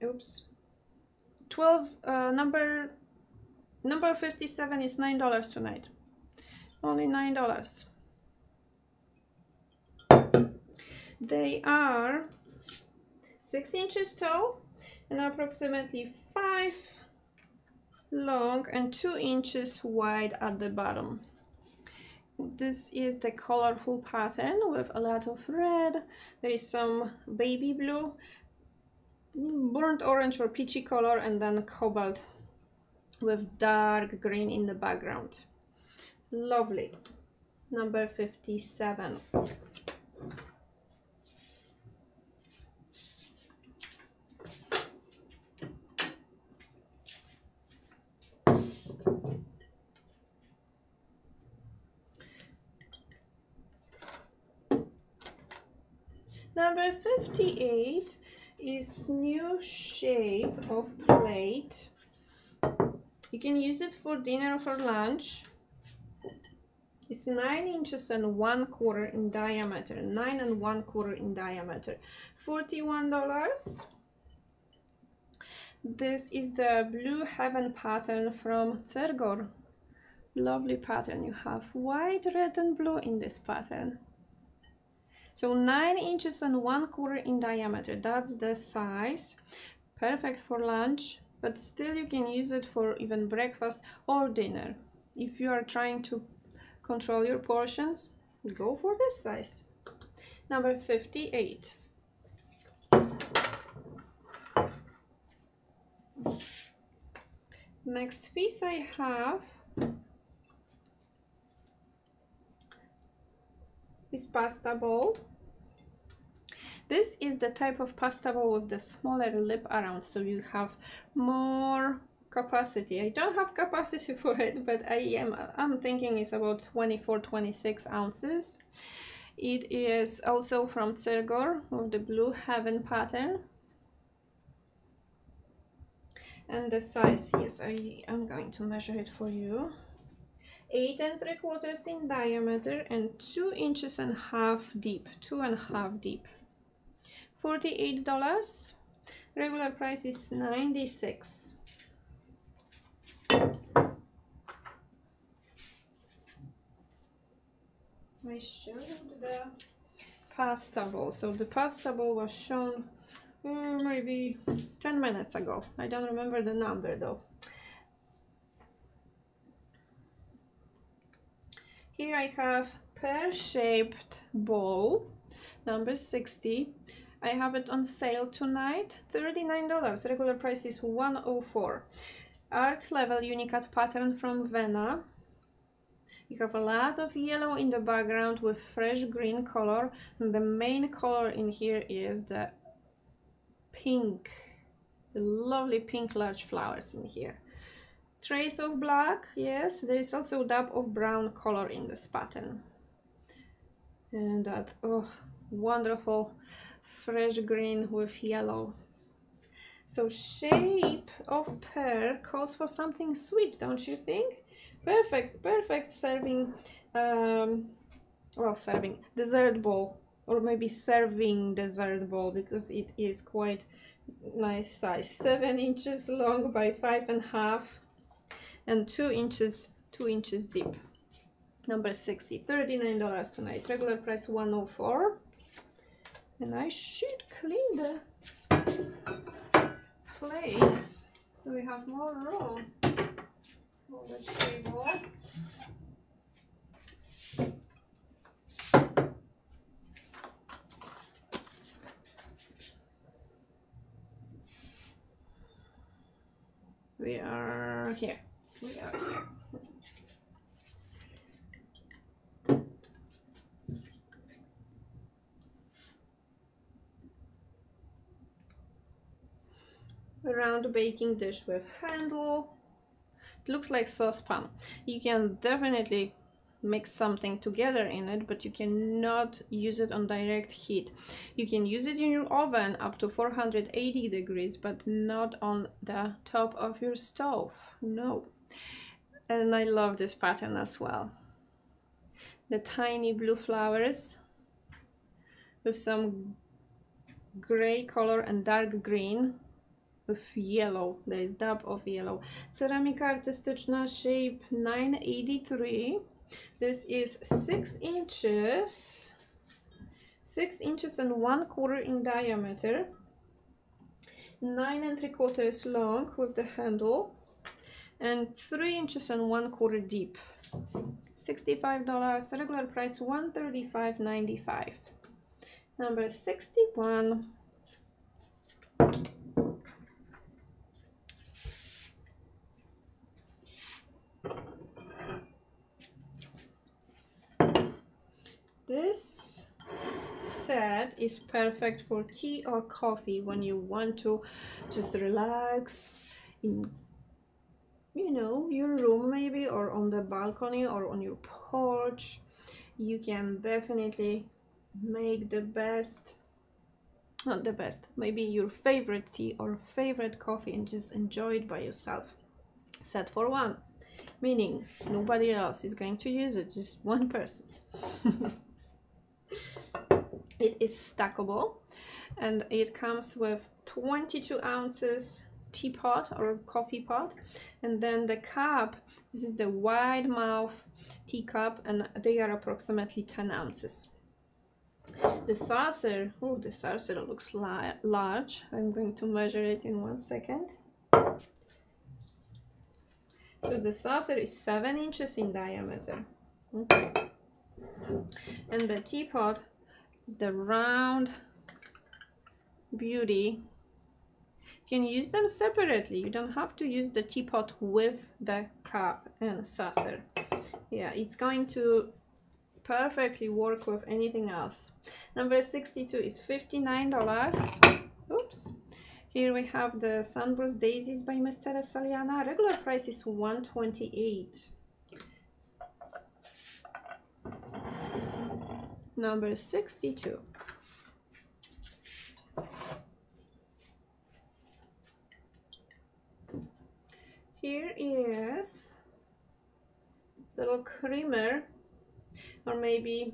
Oops. 12, uh, number Number 57 is $9 tonight. Only $9. They are 6 inches tall and approximately 5 long and 2 inches wide at the bottom. This is the colorful pattern with a lot of red. There is some baby blue, burnt orange or peachy color and then cobalt with dark green in the background. Lovely. Number 57. Number 58 is new shape of plate you can use it for dinner or for lunch. It's 9 inches and 1 quarter in diameter. 9 and 1 quarter in diameter. $41. This is the Blue Heaven pattern from Zergor. Lovely pattern. You have white, red and blue in this pattern. So 9 inches and 1 quarter in diameter. That's the size. Perfect for lunch but still you can use it for even breakfast or dinner. If you are trying to control your portions, go for this size. Number 58. Next piece I have is pasta bowl. This is the type of pasta bowl with the smaller lip around, so you have more capacity. I don't have capacity for it, but I am I'm thinking it's about 24 26 ounces. It is also from Zergor with the blue heaven pattern. And the size, yes, I am going to measure it for you. Eight and three quarters in diameter and two inches and a half deep, two and a half deep. $48. Regular price is 96 I showed the pasta bowl. So the pasta bowl was shown uh, maybe 10 minutes ago. I don't remember the number though. Here I have pear-shaped bowl, number 60. I have it on sale tonight, $39. Regular price is 104 Art level unikat pattern from Vena. You have a lot of yellow in the background with fresh green color. And the main color in here is the pink. The lovely pink large flowers in here. Trace of black, yes. There is also a dab of brown color in this pattern. And that, oh, wonderful fresh green with yellow. So shape of pear calls for something sweet, don't you think? Perfect, perfect serving, um, well, serving dessert bowl or maybe serving dessert bowl because it is quite nice size. Seven inches long by five and a half and two inches, two inches deep. Number 60, $39 tonight. Regular price 104 and I should clean the plates so we have more room on the table. We are here. Are round baking dish with handle. It looks like saucepan. You can definitely mix something together in it but you cannot use it on direct heat. You can use it in your oven up to 480 degrees but not on the top of your stove. No and I love this pattern as well. The tiny blue flowers with some gray color and dark green with yellow. There is dab of yellow. Ceramika artystyczna shape. 983 this is six inches, six inches and one quarter in diameter, nine and three quarters long with the handle, and three inches and one quarter deep. $65, regular price $135.95. Number 61. This set is perfect for tea or coffee when you want to just relax in you know your room maybe or on the balcony or on your porch. You can definitely make the best not the best maybe your favorite tea or favorite coffee and just enjoy it by yourself. Set for one. Meaning nobody else is going to use it just one person. It is stackable and it comes with 22 ounces teapot or coffee pot and then the cup this is the wide mouth teacup and they are approximately 10 ounces. The saucer oh the saucer looks large. I'm going to measure it in one second. So the saucer is seven inches in diameter okay? And the teapot is the round beauty you can use them separately. You don't have to use the teapot with the cup and saucer. Yeah it's going to perfectly work with anything else. Number 62 is 59 dollars. Oops. Here we have the sunburst daisies by Mr. Saliana. Regular price is 128 number 62. Here is little creamer or maybe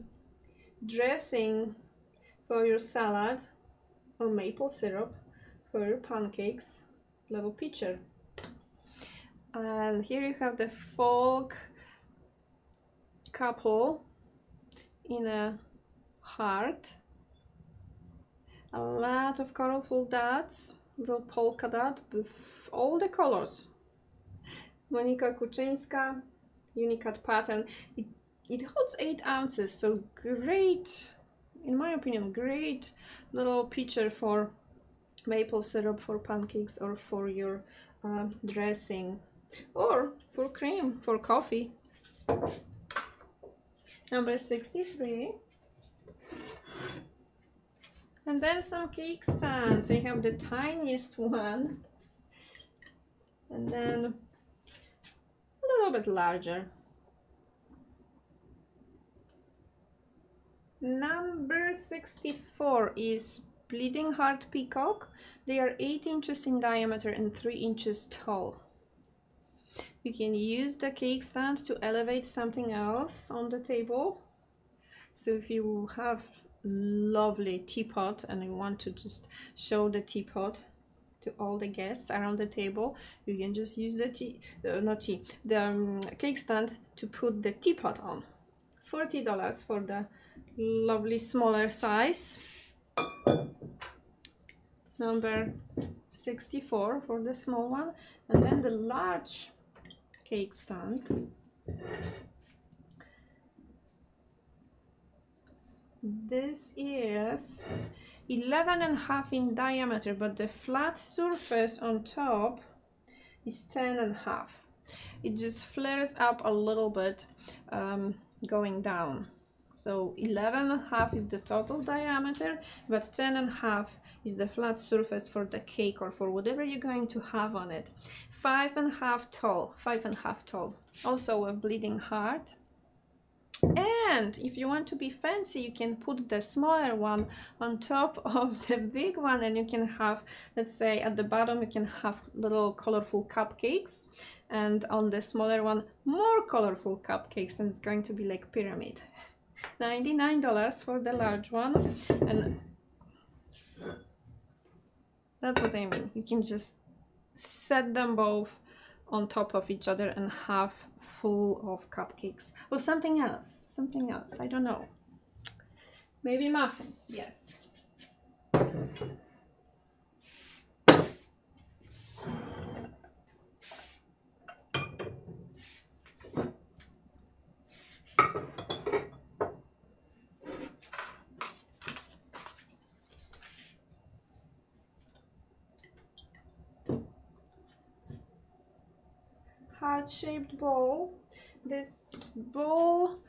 dressing for your salad or maple syrup for your pancakes. Little pitcher and here you have the folk couple in a heart. A lot of colorful dots little polka dot with all the colors Monika Kuczyńska Unikat pattern it, it holds 8 ounces so great in my opinion great little pitcher for maple syrup for pancakes or for your uh, dressing or for cream for coffee number 63 and then some cake stands. They have the tiniest one. And then little bit larger. Number 64 is Bleeding Heart Peacock. They are 8 inches in diameter and 3 inches tall. You can use the cake stand to elevate something else on the table. So if you have lovely teapot and you want to just show the teapot to all the guests around the table. You can just use the tea uh, not tea the um, cake stand to put the teapot on. $40 for the lovely smaller size. Number 64 for the small one. And then the large cake stand. This is 11 and a half in diameter but the flat surface on top is 10 and a half it just flares up a little bit um, going down So 11 and a half is the total diameter, but 10 and a half is the flat surface for the cake or for whatever you're going to have on it. Five and a half tall, five and a half tall. Also a bleeding heart. And if you want to be fancy, you can put the smaller one on top of the big one and you can have, let's say at the bottom, you can have little colorful cupcakes and on the smaller one, more colorful cupcakes and it's going to be like pyramid. $99 for the large one and that's what I mean. You can just set them both on top of each other and have full of cupcakes. Or something else something else i don't know. Maybe muffins yes heart-shaped bowl this bowl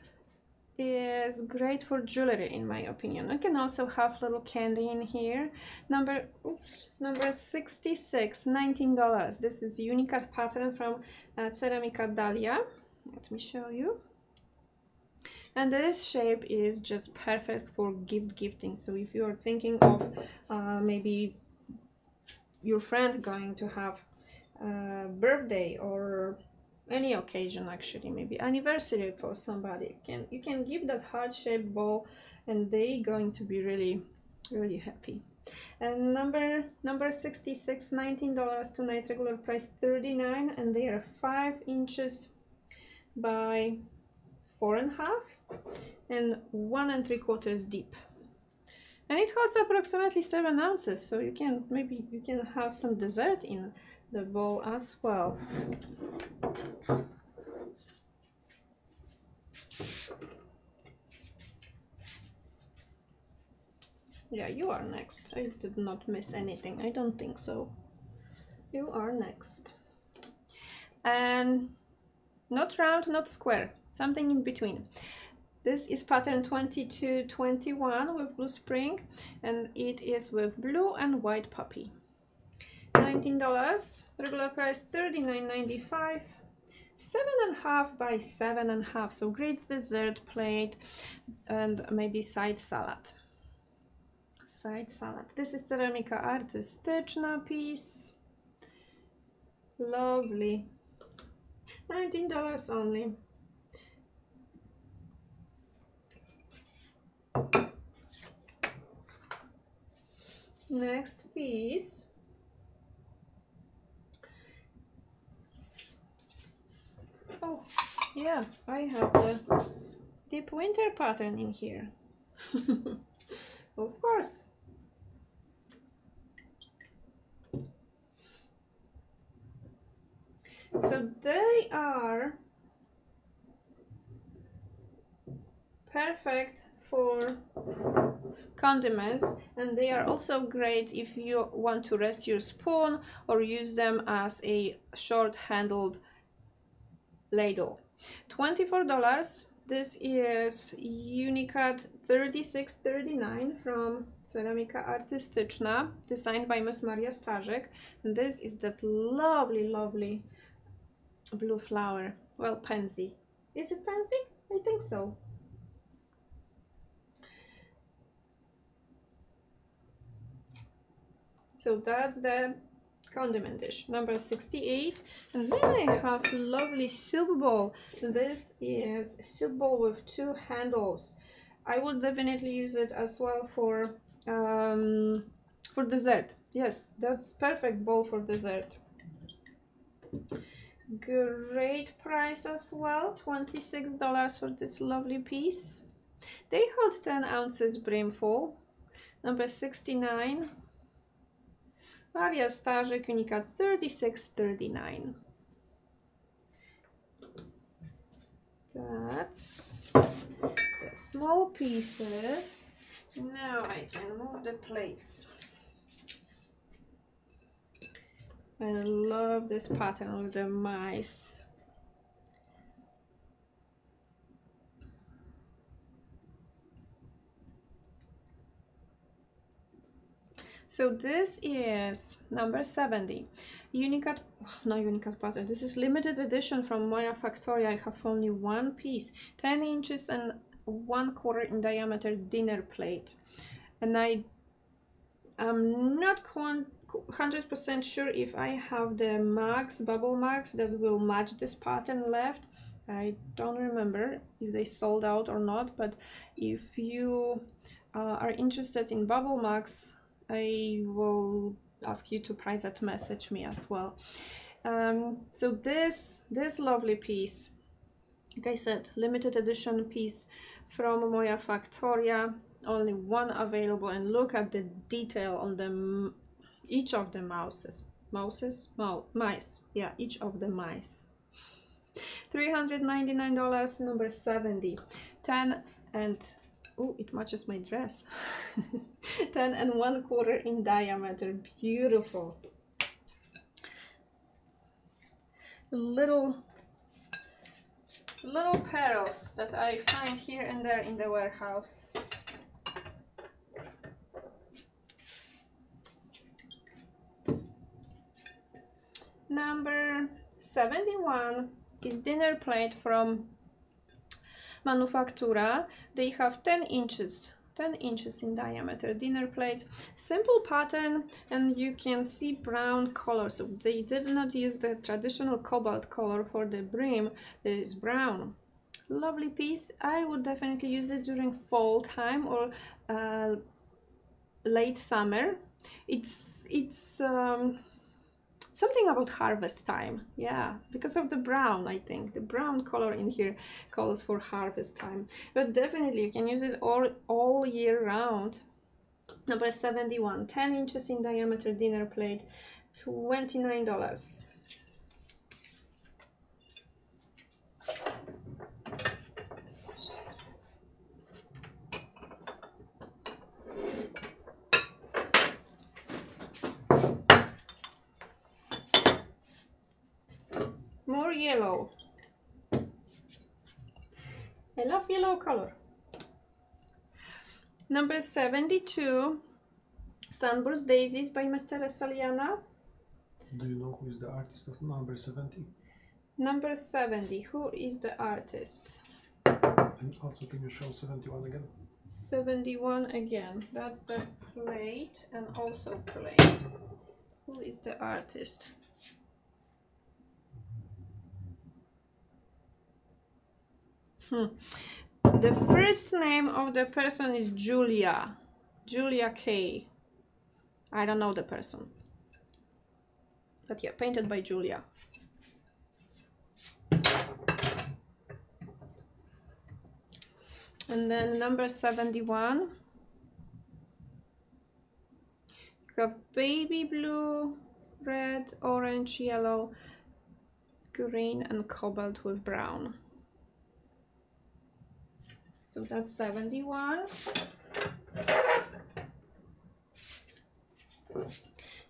is great for jewelry in my opinion. I can also have little candy in here. Number oops number 66 19 dollars. This is unique pattern from uh, ceramika dahlia. Let me show you. And this shape is just perfect for gift gifting. So if you are thinking of uh, maybe your friend going to have a birthday or any occasion actually maybe. Anniversary for somebody. Can you can give that heart-shaped ball and they going to be really really happy. And number number 66 19 dollars tonight regular price 39 and they are five inches by four and a half and one and three quarters deep. And it holds approximately seven ounces so you can maybe you can have some dessert in the bowl as well. Yeah you are next. I did not miss anything. I don't think so. You are next. And not round not square. Something in between. This is pattern 2221 with blue spring and it is with blue and white poppy $19 regular price $39.95 seven and a half by seven and a half so great dessert plate and maybe side salad. Side salad. This is ceramika artystyczna piece. Lovely. $19 only. Next piece Oh, yeah, I have the deep winter pattern in here. of course. So they are perfect for condiments and they are also great if you want to rest your spoon or use them as a short handled ladle. $24. This is Unikat 3639 from Ceramika Artystyczna, designed by Miss Maria Starzyk. And this is that lovely, lovely blue flower. Well, pansy. Is it pansy? I think so. So that's the condiment dish number 68 and then I have lovely soup bowl. This is soup bowl with two handles. I would definitely use it as well for um, for dessert. Yes that's perfect bowl for dessert. Great price as well $26 for this lovely piece. They hold 10 ounces brimful. Number 69 Maria Starzyk, Unikat 3639. That's the small pieces. Now I can move the plates. I love this pattern with the mice. So this is number 70. Unikat, no Unikat pattern. This is limited edition from Moya Factory. I have only one piece, 10 inches and one quarter in diameter dinner plate. And I am not 100% sure if I have the marks, bubble marks that will match this pattern left. I don't remember if they sold out or not, but if you uh, are interested in bubble marks, I will ask you to private message me as well. Um, so this this lovely piece, like I said, limited edition piece from Moya Factoria, only one available, and look at the detail on the each of the mouses, mouses, Mou mice, yeah, each of the mice. $399 number 70 10 and oh it matches my dress. 10 and one quarter in diameter. Beautiful. Little little pearls that I find here and there in the warehouse. Number 71 is dinner plate from Manufaktura. They have 10 inches 10 inches in diameter dinner plates simple pattern and you can see brown color so they did not use the traditional cobalt color for the brim It is brown. Lovely piece. I would definitely use it during fall time or uh, late summer. It's it's um, something about harvest time. Yeah because of the brown i think. The brown color in here calls for harvest time. But definitely you can use it all all year round. Number 71 10 inches in diameter dinner plate 29 dollars more yellow. I love yellow color. Number 72, Sunburst Daisies by Mr. Saliana. Do you know who is the artist of number 70? Number 70, who is the artist? And also can you show 71 again? 71 again, that's the plate and also plate. Who is the artist? Hmm. The first name of the person is Julia. Julia K. I don't know the person. But yeah, painted by Julia. And then number 71. You have baby blue, red, orange, yellow, green, and cobalt with brown. So that's 71.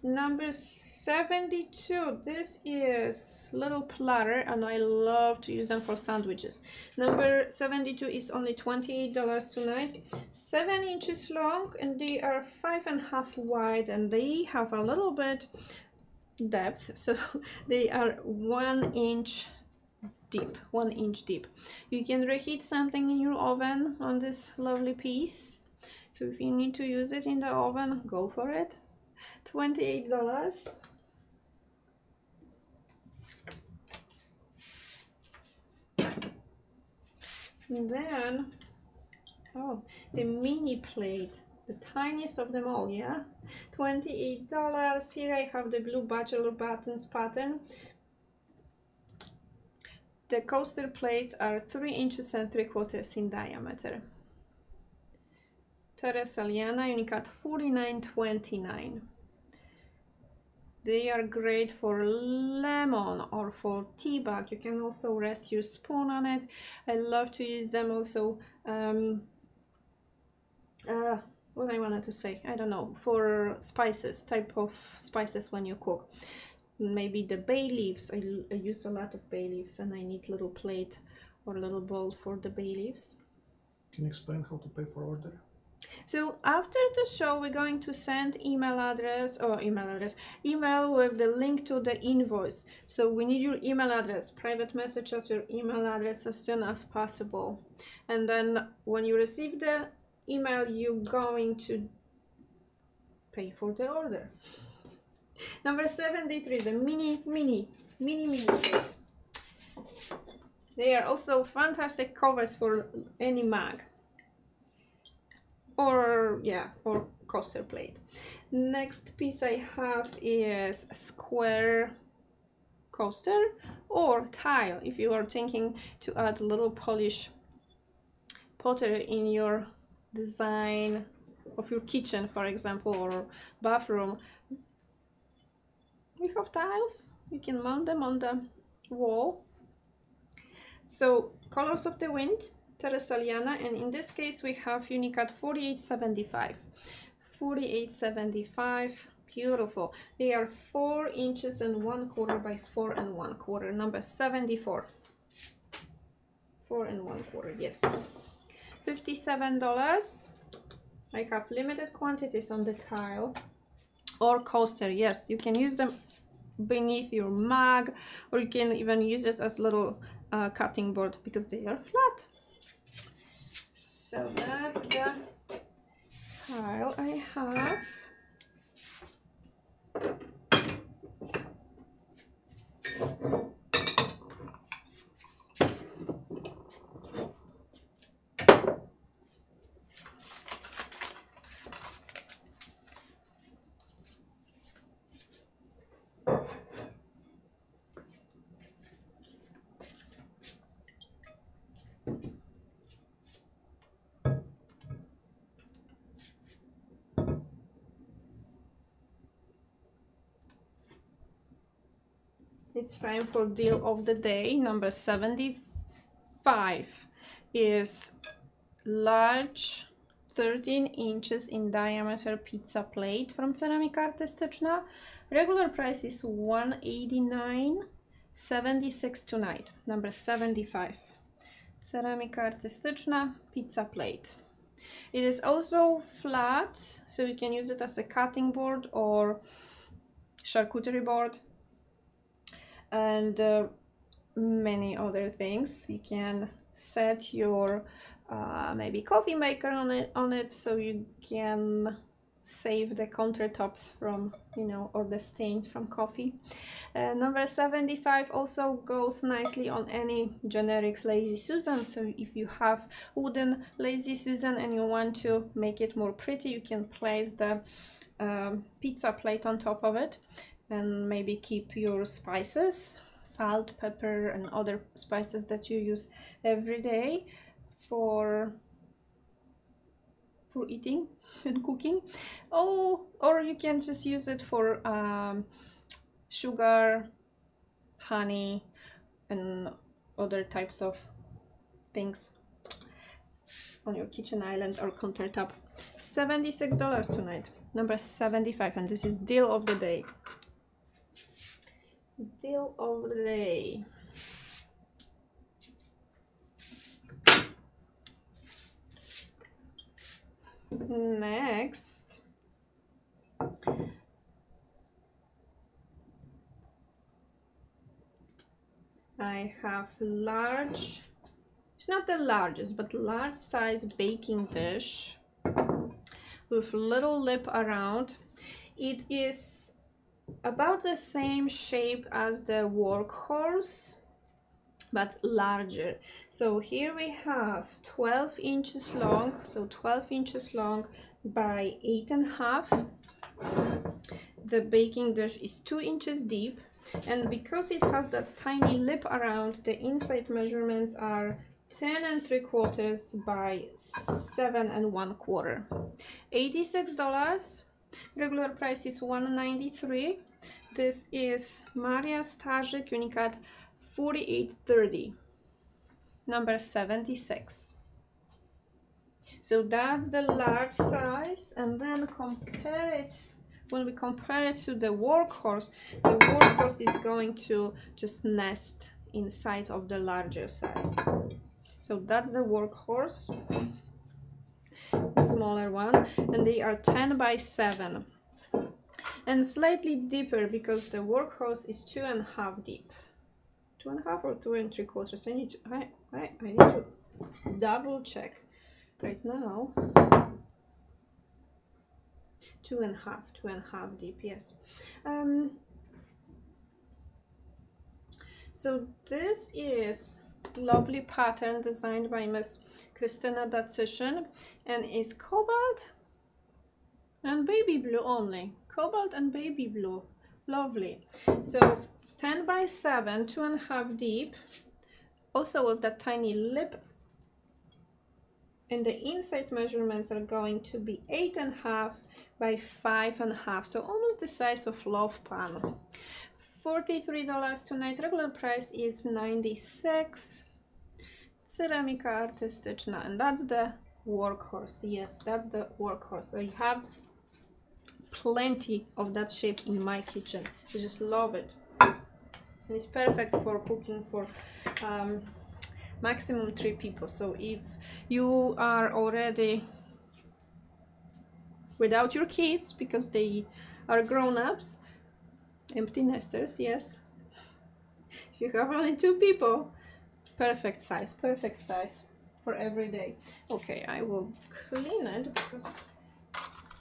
Number 72, this is little platter and I love to use them for sandwiches. Number 72 is only $28 tonight. 7 inches long and they are five and a half wide and they have a little bit depth. So they are one inch deep, one inch deep. You can reheat something in your oven on this lovely piece. So if you need to use it in the oven, go for it. $28. And then, oh, the mini plate, the tiniest of them all, yeah? $28. Here I have the blue bachelor buttons pattern the coaster plates are 3 inches and 3 quarters in diameter. Teresa Liana Unikat 4929. They are great for lemon or for tea bag. You can also rest your spoon on it. I love to use them also. Um, uh, what I wanted to say, I don't know, for spices, type of spices when you cook maybe the bay leaves I, I use a lot of bay leaves and I need little plate or little bowl for the bay leaves can you explain how to pay for order So after the show, we're going to send email address or email address, email with the link to the invoice. So we need your email address, private message us your email address as soon as possible. And then when you receive the email, you're going to pay for the order. Number 73, the mini, mini, mini, mini kit. They are also fantastic covers for any mug. Or yeah or coaster plate. Next piece i have is square coaster or tile. If you are thinking to add a little polish pottery in your design of your kitchen for example or bathroom we have tiles you can mount them on the wall so colors of the wind Teresa Liana and in this case we have Unikat 4875. 4875, beautiful. They are 4 inches and 1 quarter by 4 and 1 quarter, number 74. 4 and 1 quarter, yes. $57. I have limited quantities on the tile or coaster, yes, you can use them beneath your mug or you can even use it as little uh, cutting board because they are flat. So that's the pile I have. It's time for deal of the day number 75 is large 13 inches in diameter pizza plate from Ceramika Artystyczna. Regular price is 189.76 tonight. Number 75. Ceramika Artystyczna pizza plate. It is also flat, so you can use it as a cutting board or charcuterie board and uh, many other things. You can set your uh, maybe coffee maker on it on it so you can save the countertops from you know or the stains from coffee. Uh, number 75 also goes nicely on any generic lazy susan. So if you have wooden lazy susan and you want to make it more pretty you can place the um, pizza plate on top of it and maybe keep your spices salt pepper and other spices that you use every day for for eating and cooking. Oh or you can just use it for um, sugar honey and other types of things on your kitchen island or countertop. $76 tonight. Number 75 and this is deal of the day deal of the day. Next, I have large, it's not the largest, but large size baking dish with little lip around. It is about the same shape as the workhorse but larger. So here we have 12 inches long so 12 inches long by eight and a half. The baking dish is two inches deep and because it has that tiny lip around the inside measurements are 10 and 3 quarters by 7 and 1 quarter. $86 Regular price is 193 This is Maria Starzyk Unikat 4830, number 76. So that's the large size and then compare it when we compare it to the workhorse, the workhorse is going to just nest inside of the larger size. So that's the workhorse. Smaller one and they are 10 by 7 and slightly deeper because the workhorse is two and a half deep. Two and a half or two and three quarters? I need to I, I, I need to double check right now. Two and a half two and a half deep yes. Um, so this is lovely pattern designed by Miss Christina Datsishin and is cobalt and baby blue only. Cobalt and baby blue. Lovely. So 10 by 7 two and a half deep. Also with that tiny lip. And the inside measurements are going to be eight and a half by five and a half. So almost the size of loaf pan $43 tonight regular price is 96 ceramika artystyczna and that's the workhorse. Yes that's the workhorse. So I have plenty of that shape in my kitchen. I just love it. And it's perfect for cooking for um, maximum three people. So if you are already without your kids because they are grown-ups empty nesters yes. If you have only two people perfect size perfect size for every day. Okay I will clean it because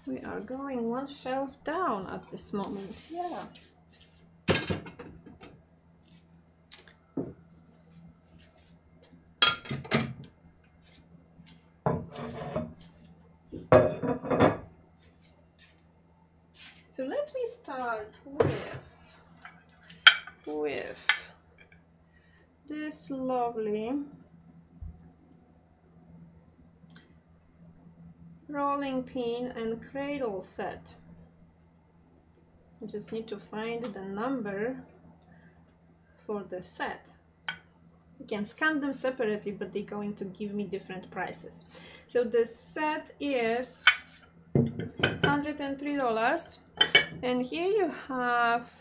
we are going one shelf down at this moment. Yeah. So let me start with with this lovely rolling pin and cradle set. I just need to find the number for the set. You can scan them separately, but they're going to give me different prices. So the set is $103 and here you have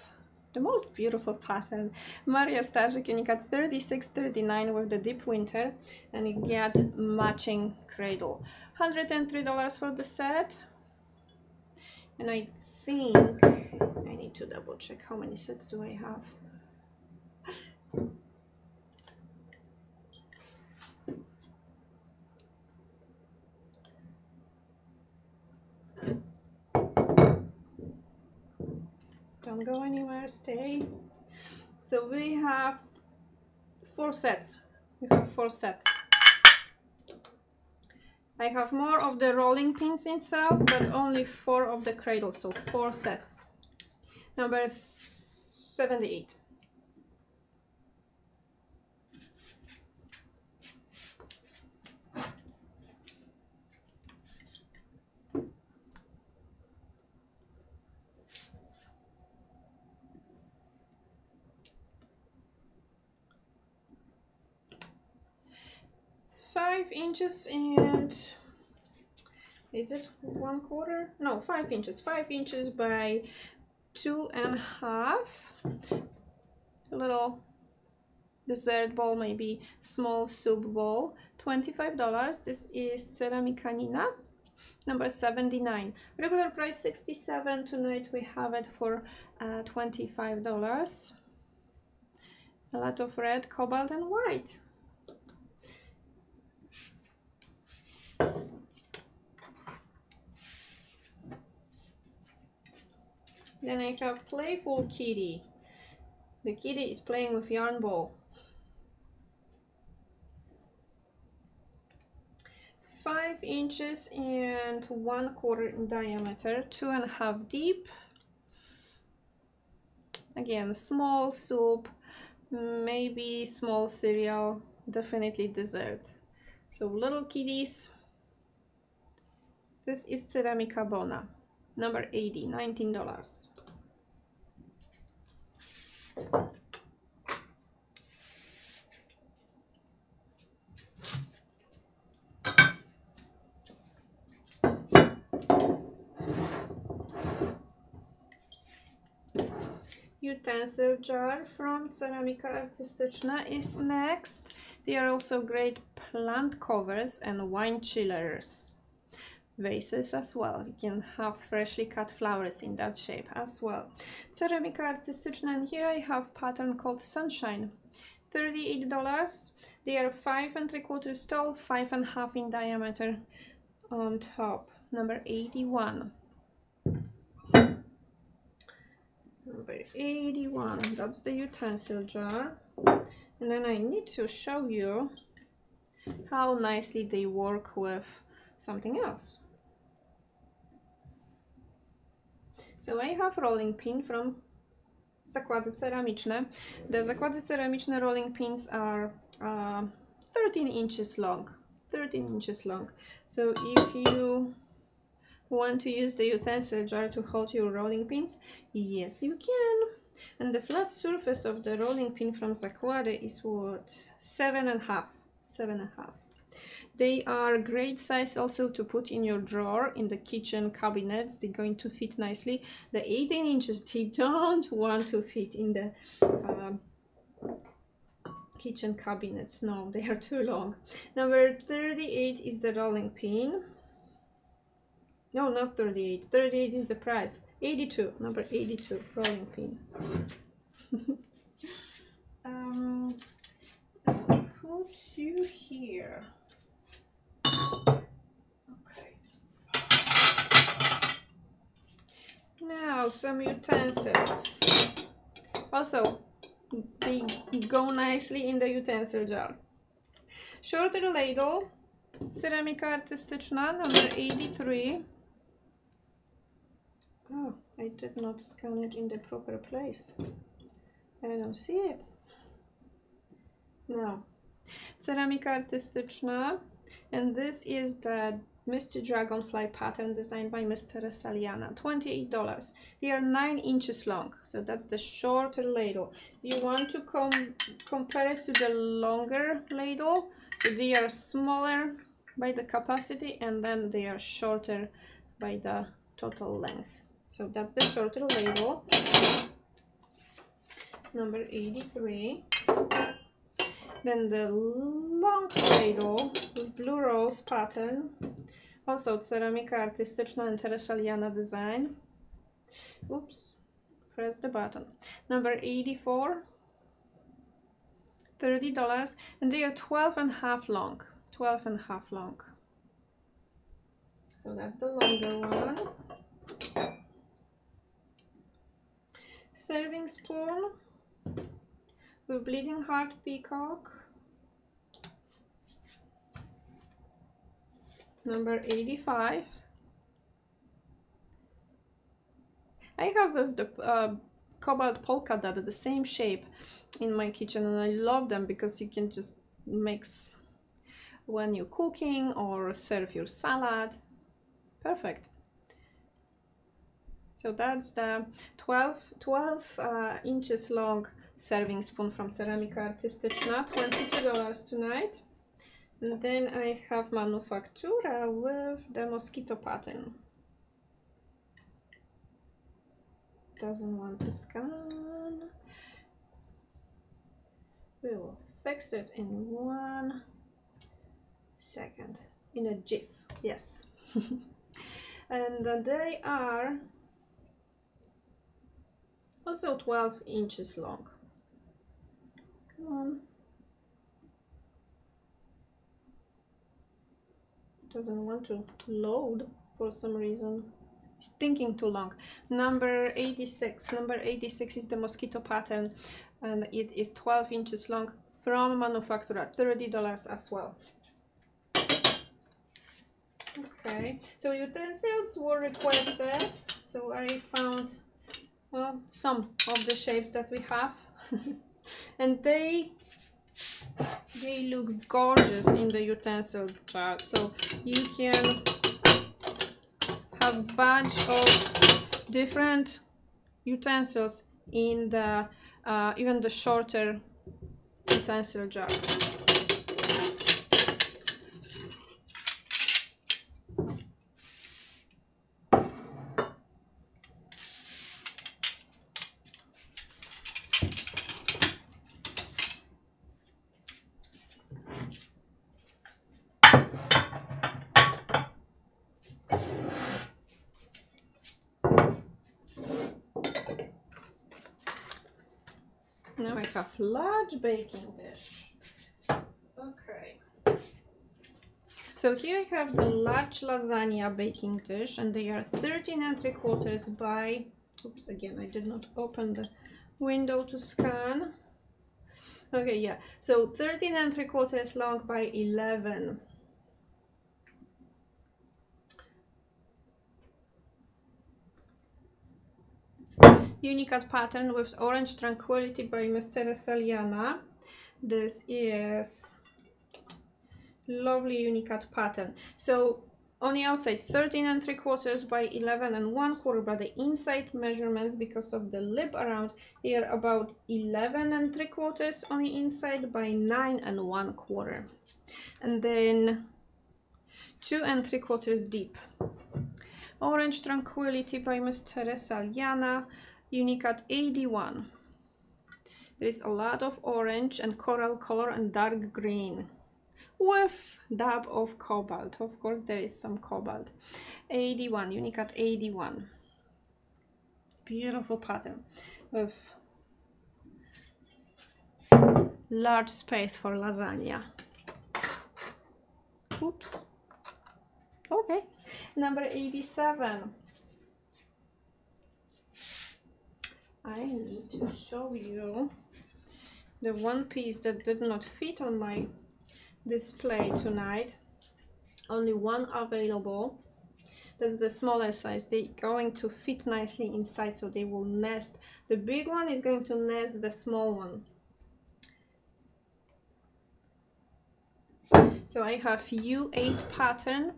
the most beautiful pattern Maria Starzyk Unikat 3639 with the deep winter and you get matching cradle. $103 for the set. And I think I need to double check how many sets do I have don't go anywhere stay. So we have four sets. We have four sets. I have more of the rolling pins itself but only four of the cradles so four sets. Number 78 five inches and is it one quarter? No five inches. Five inches by two and a half. A little dessert bowl maybe small soup bowl. $25 this is ceramika nina number 79 regular price 67 tonight we have it for uh, $25 a lot of red cobalt and white Then I have Playful Kitty. The kitty is playing with yarn ball. Five inches and one quarter in diameter, two and a half deep. Again, small soup, maybe small cereal, definitely dessert. So little kitties. This is Ceramika Bona, number 80, $19. Utensil jar from Ceramika Artystyczna is next. They are also great plant covers and wine chillers. Vases as well. You can have freshly cut flowers in that shape as well. Ceramika artystyczna and here I have pattern called Sunshine. $38. They are five and three quarters tall, five and a half in diameter on top. Number 81. Number 81, that's the utensil jar. And then I need to show you how nicely they work with something else. So I have rolling pin from zakłady ceramiczne. The zakłady ceramiczne rolling pins are uh, 13 inches long. 13 inches long. So if you want to use the utensil jar to hold your rolling pins, yes you can. And the flat surface of the rolling pin from Zakłady is what? Seven and a half. Seven and a half. They are great size also to put in your drawer in the kitchen cabinets. They're going to fit nicely. The 18 inches they don't want to fit in the um, kitchen cabinets. No, they are too long. Number 38 is the rolling pin. No, not 38. 38 is the price. 82. Number 82, rolling pin. um, put you here. Okay. Now some utensils. Also, they go nicely in the utensil jar. Shorter ladle, ceramika artystyczna, number 83. Oh, I did not scan it in the proper place. I don't see it. No. Ceramika artystyczna. And this is the Mr. Dragonfly pattern designed by Mr. Saliana. $28. They are 9 inches long, so that's the shorter ladle. You want to com compare it to the longer ladle, so they are smaller by the capacity and then they are shorter by the total length. So that's the shorter ladle. Number 83. Then the long ladle with blue rose pattern. Also ceramika artystyczna and design. Oops, press the button. Number 84. $30 and they are 12 and a half long. 12 and a half long. So that's the longer one. Serving spoon bleeding heart peacock. Number 85. I have the uh, cobalt polka dot the same shape in my kitchen and I love them because you can just mix when you're cooking or serve your salad. Perfect. So that's the 12, 12 uh, inches long serving spoon from Ceramika Artystyczna, $22 tonight. And then I have Manufaktura with the mosquito pattern. Doesn't want to scan. We will fix it in one second. In a jiff, yes. and they are also 12 inches long. On. Doesn't want to load for some reason. It's thinking too long. Number 86. Number 86 is the mosquito pattern and it is 12 inches long from Manufaktura. $30 as well. Okay, so utensils were requested. So I found well, some of the shapes that we have. and they they look gorgeous in the utensil jar. So you can have bunch of different utensils in the uh, even the shorter utensil jar Large baking dish. Okay. So here I have the large lasagna baking dish and they are 13 and 3 quarters by, oops again I did not open the window to scan. Okay, yeah, so 13 and 3 quarters long by 11. Unikat pattern with Orange Tranquility by Mr. Saliana. This is lovely Unikat pattern. So on the outside 13 and 3 quarters by 11 and 1 quarter but the inside measurements because of the lip around here about 11 and 3 quarters on the inside by 9 and 1 quarter and then 2 and 3 quarters deep orange tranquility by Miss Teresa Liana Unikat 81 there is a lot of orange and coral color and dark green with dab of cobalt. Of course, there is some cobalt. 81, Unikat 81. Beautiful pattern with large space for lasagna. Oops. Okay, number 87. I need to show you the one piece that did not fit on my display tonight. Only one available. That's the smaller size. They're going to fit nicely inside so they will nest. The big one is going to nest the small one. So I have U8 pattern.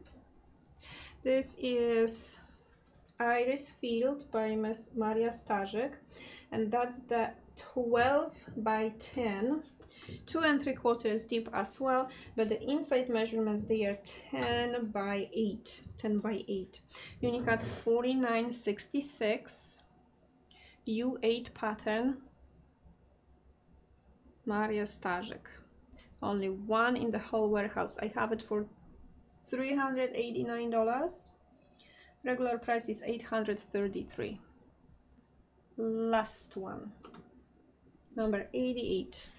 This is Iris Field by Ms. Maria Starzyk and that's the 12 by 10 two and three quarters deep as well but the inside measurements they are 10 by 8 10 by 8 Unikat 4966 u8 pattern. Maria Starzyk only one in the whole warehouse. I have it for 389 dollars regular price is 833 last one number 88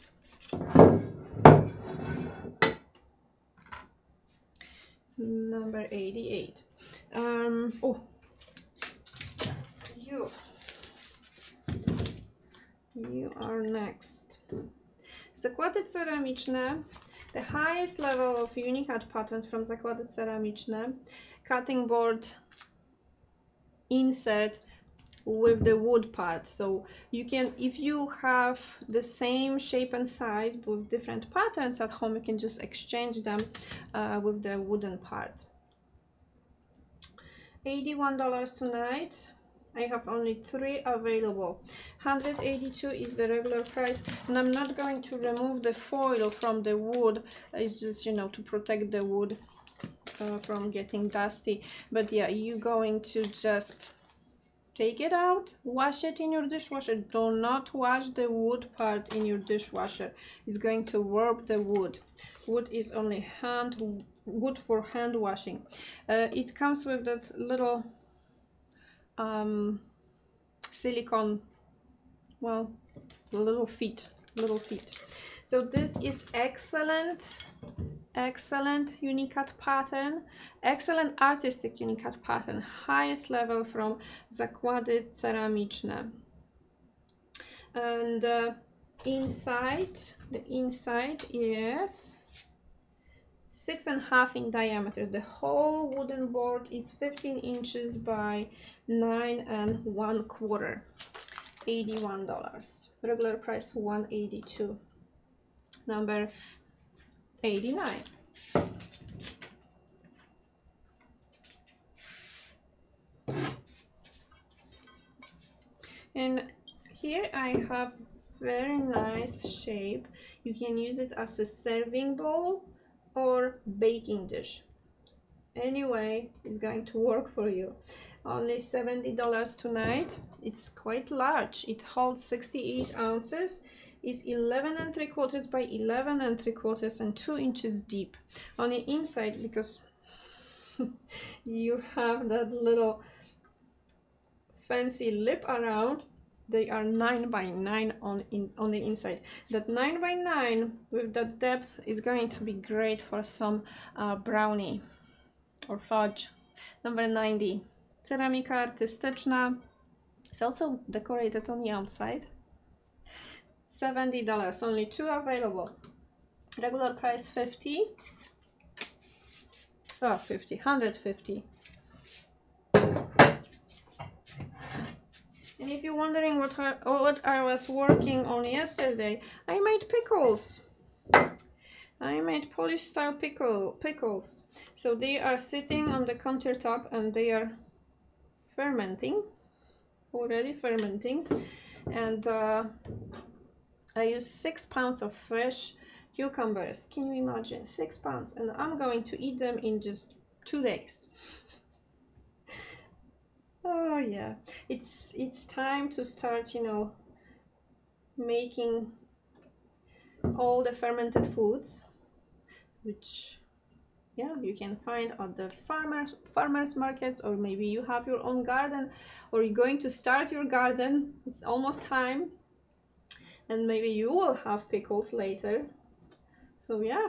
Number 88. Um, oh, you. You are next. Zakłady ceramiczne. The highest level of Unikat patterns from zakłady ceramiczne. Cutting board insert with the wood part. So you can if you have the same shape and size with different patterns at home you can just exchange them uh, with the wooden part. $81 tonight. I have only three available. 182 is the regular price and I'm not going to remove the foil from the wood. It's just you know to protect the wood uh, from getting dusty. But yeah you're going to just take it out wash it in your dishwasher. Do not wash the wood part in your dishwasher. It's going to warp the wood. Wood is only hand wood for hand washing. Uh, it comes with that little um, silicone well little feet little feet. So this is excellent excellent Unikat pattern, excellent artistic Unikat pattern, highest level from zakłady ceramiczne. And uh, inside, the inside is six and a half in diameter. The whole wooden board is 15 inches by nine and one quarter. $81. Regular price 182 Number 89. And here I have very nice shape. You can use it as a serving bowl or baking dish. Anyway, it's going to work for you. Only $70 tonight. It's quite large. It holds 68 ounces is 11 and 3 quarters by 11 and 3 quarters and 2 inches deep on the inside because you have that little fancy lip around. They are 9 by 9 on in on the inside. That 9 by 9 with that depth is going to be great for some uh, brownie or fudge. Number 90 ceramika artystyczna it's also decorated on the outside $70 only two available regular price 50 oh 50 150 And if you're wondering what I, what I was working on yesterday, I made pickles. I made Polish style pickle pickles. So they are sitting on the countertop and they are fermenting, already fermenting. And uh, I used six pounds of fresh cucumbers. Can you imagine? Six pounds. And I'm going to eat them in just two days. Oh yeah, it's it's time to start, you know, making all the fermented foods, which yeah you can find at the farmers farmers markets or maybe you have your own garden or you're going to start your garden it's almost time and maybe you will have pickles later. So yeah.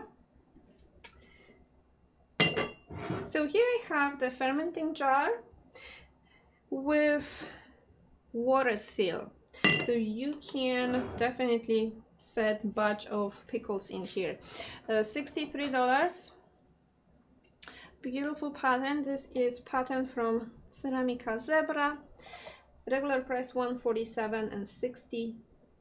So here I have the fermenting jar with water seal. So you can definitely set batch of pickles in here. Uh, $63 beautiful pattern. This is pattern from Ceramika Zebra. Regular price 147 and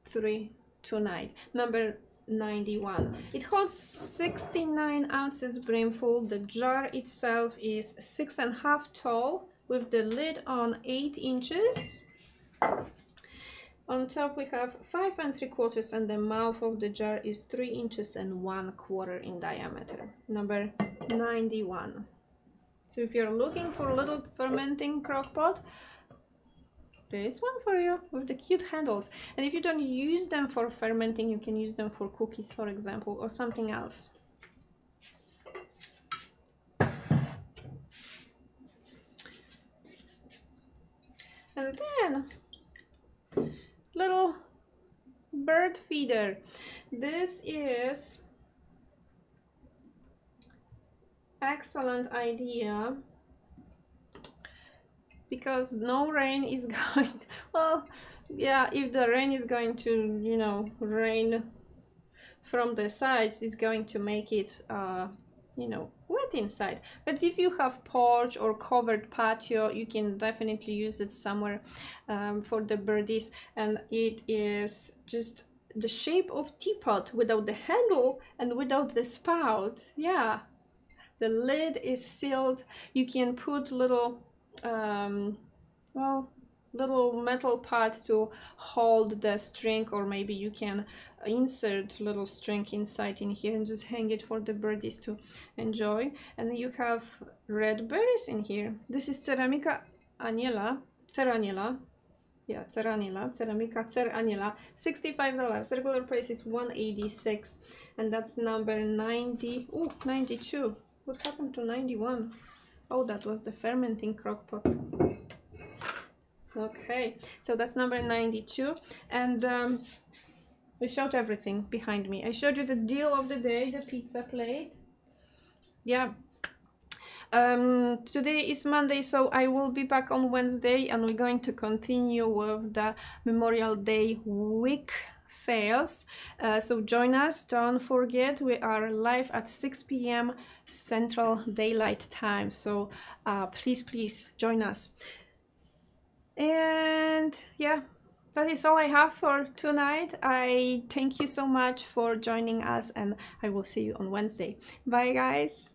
63 tonight number 91 it holds 69 ounces brimful the jar itself is six and a half tall with the lid on 8 inches. On top we have 5 and 3 quarters and the mouth of the jar is 3 inches and 1 quarter in diameter. Number 91. So if you're looking for a little fermenting crock pot, there is one for you with the cute handles. And if you don't use them for fermenting, you can use them for cookies, for example, or something else. and then little bird feeder this is excellent idea because no rain is going well yeah if the rain is going to you know rain from the sides it's going to make it uh, you know wet inside. But if you have porch or covered patio you can definitely use it somewhere um, for the birdies. And it is just the shape of teapot without the handle and without the spout. Yeah. The lid is sealed. You can put little um, well little metal part to hold the string or maybe you can insert little string inside in here and just hang it for the birdies to enjoy. And you have red berries in here. This is ceramika aniela ceraniela yeah ceraniela ceramika ceraniela 65 dollars. Regular price is 186 and that's number 90 oh 92 what happened to 91 oh that was the fermenting crock pot. Okay so that's number 92 and um, I showed everything behind me. I showed you the deal of the day the pizza plate. Yeah. Um, today is Monday so I will be back on Wednesday and we're going to continue with the Memorial Day week sales uh, so join us don't forget we are live at 6 p.m central daylight time so uh, please please join us and yeah that is all I have for tonight. I thank you so much for joining us and I will see you on Wednesday. Bye guys.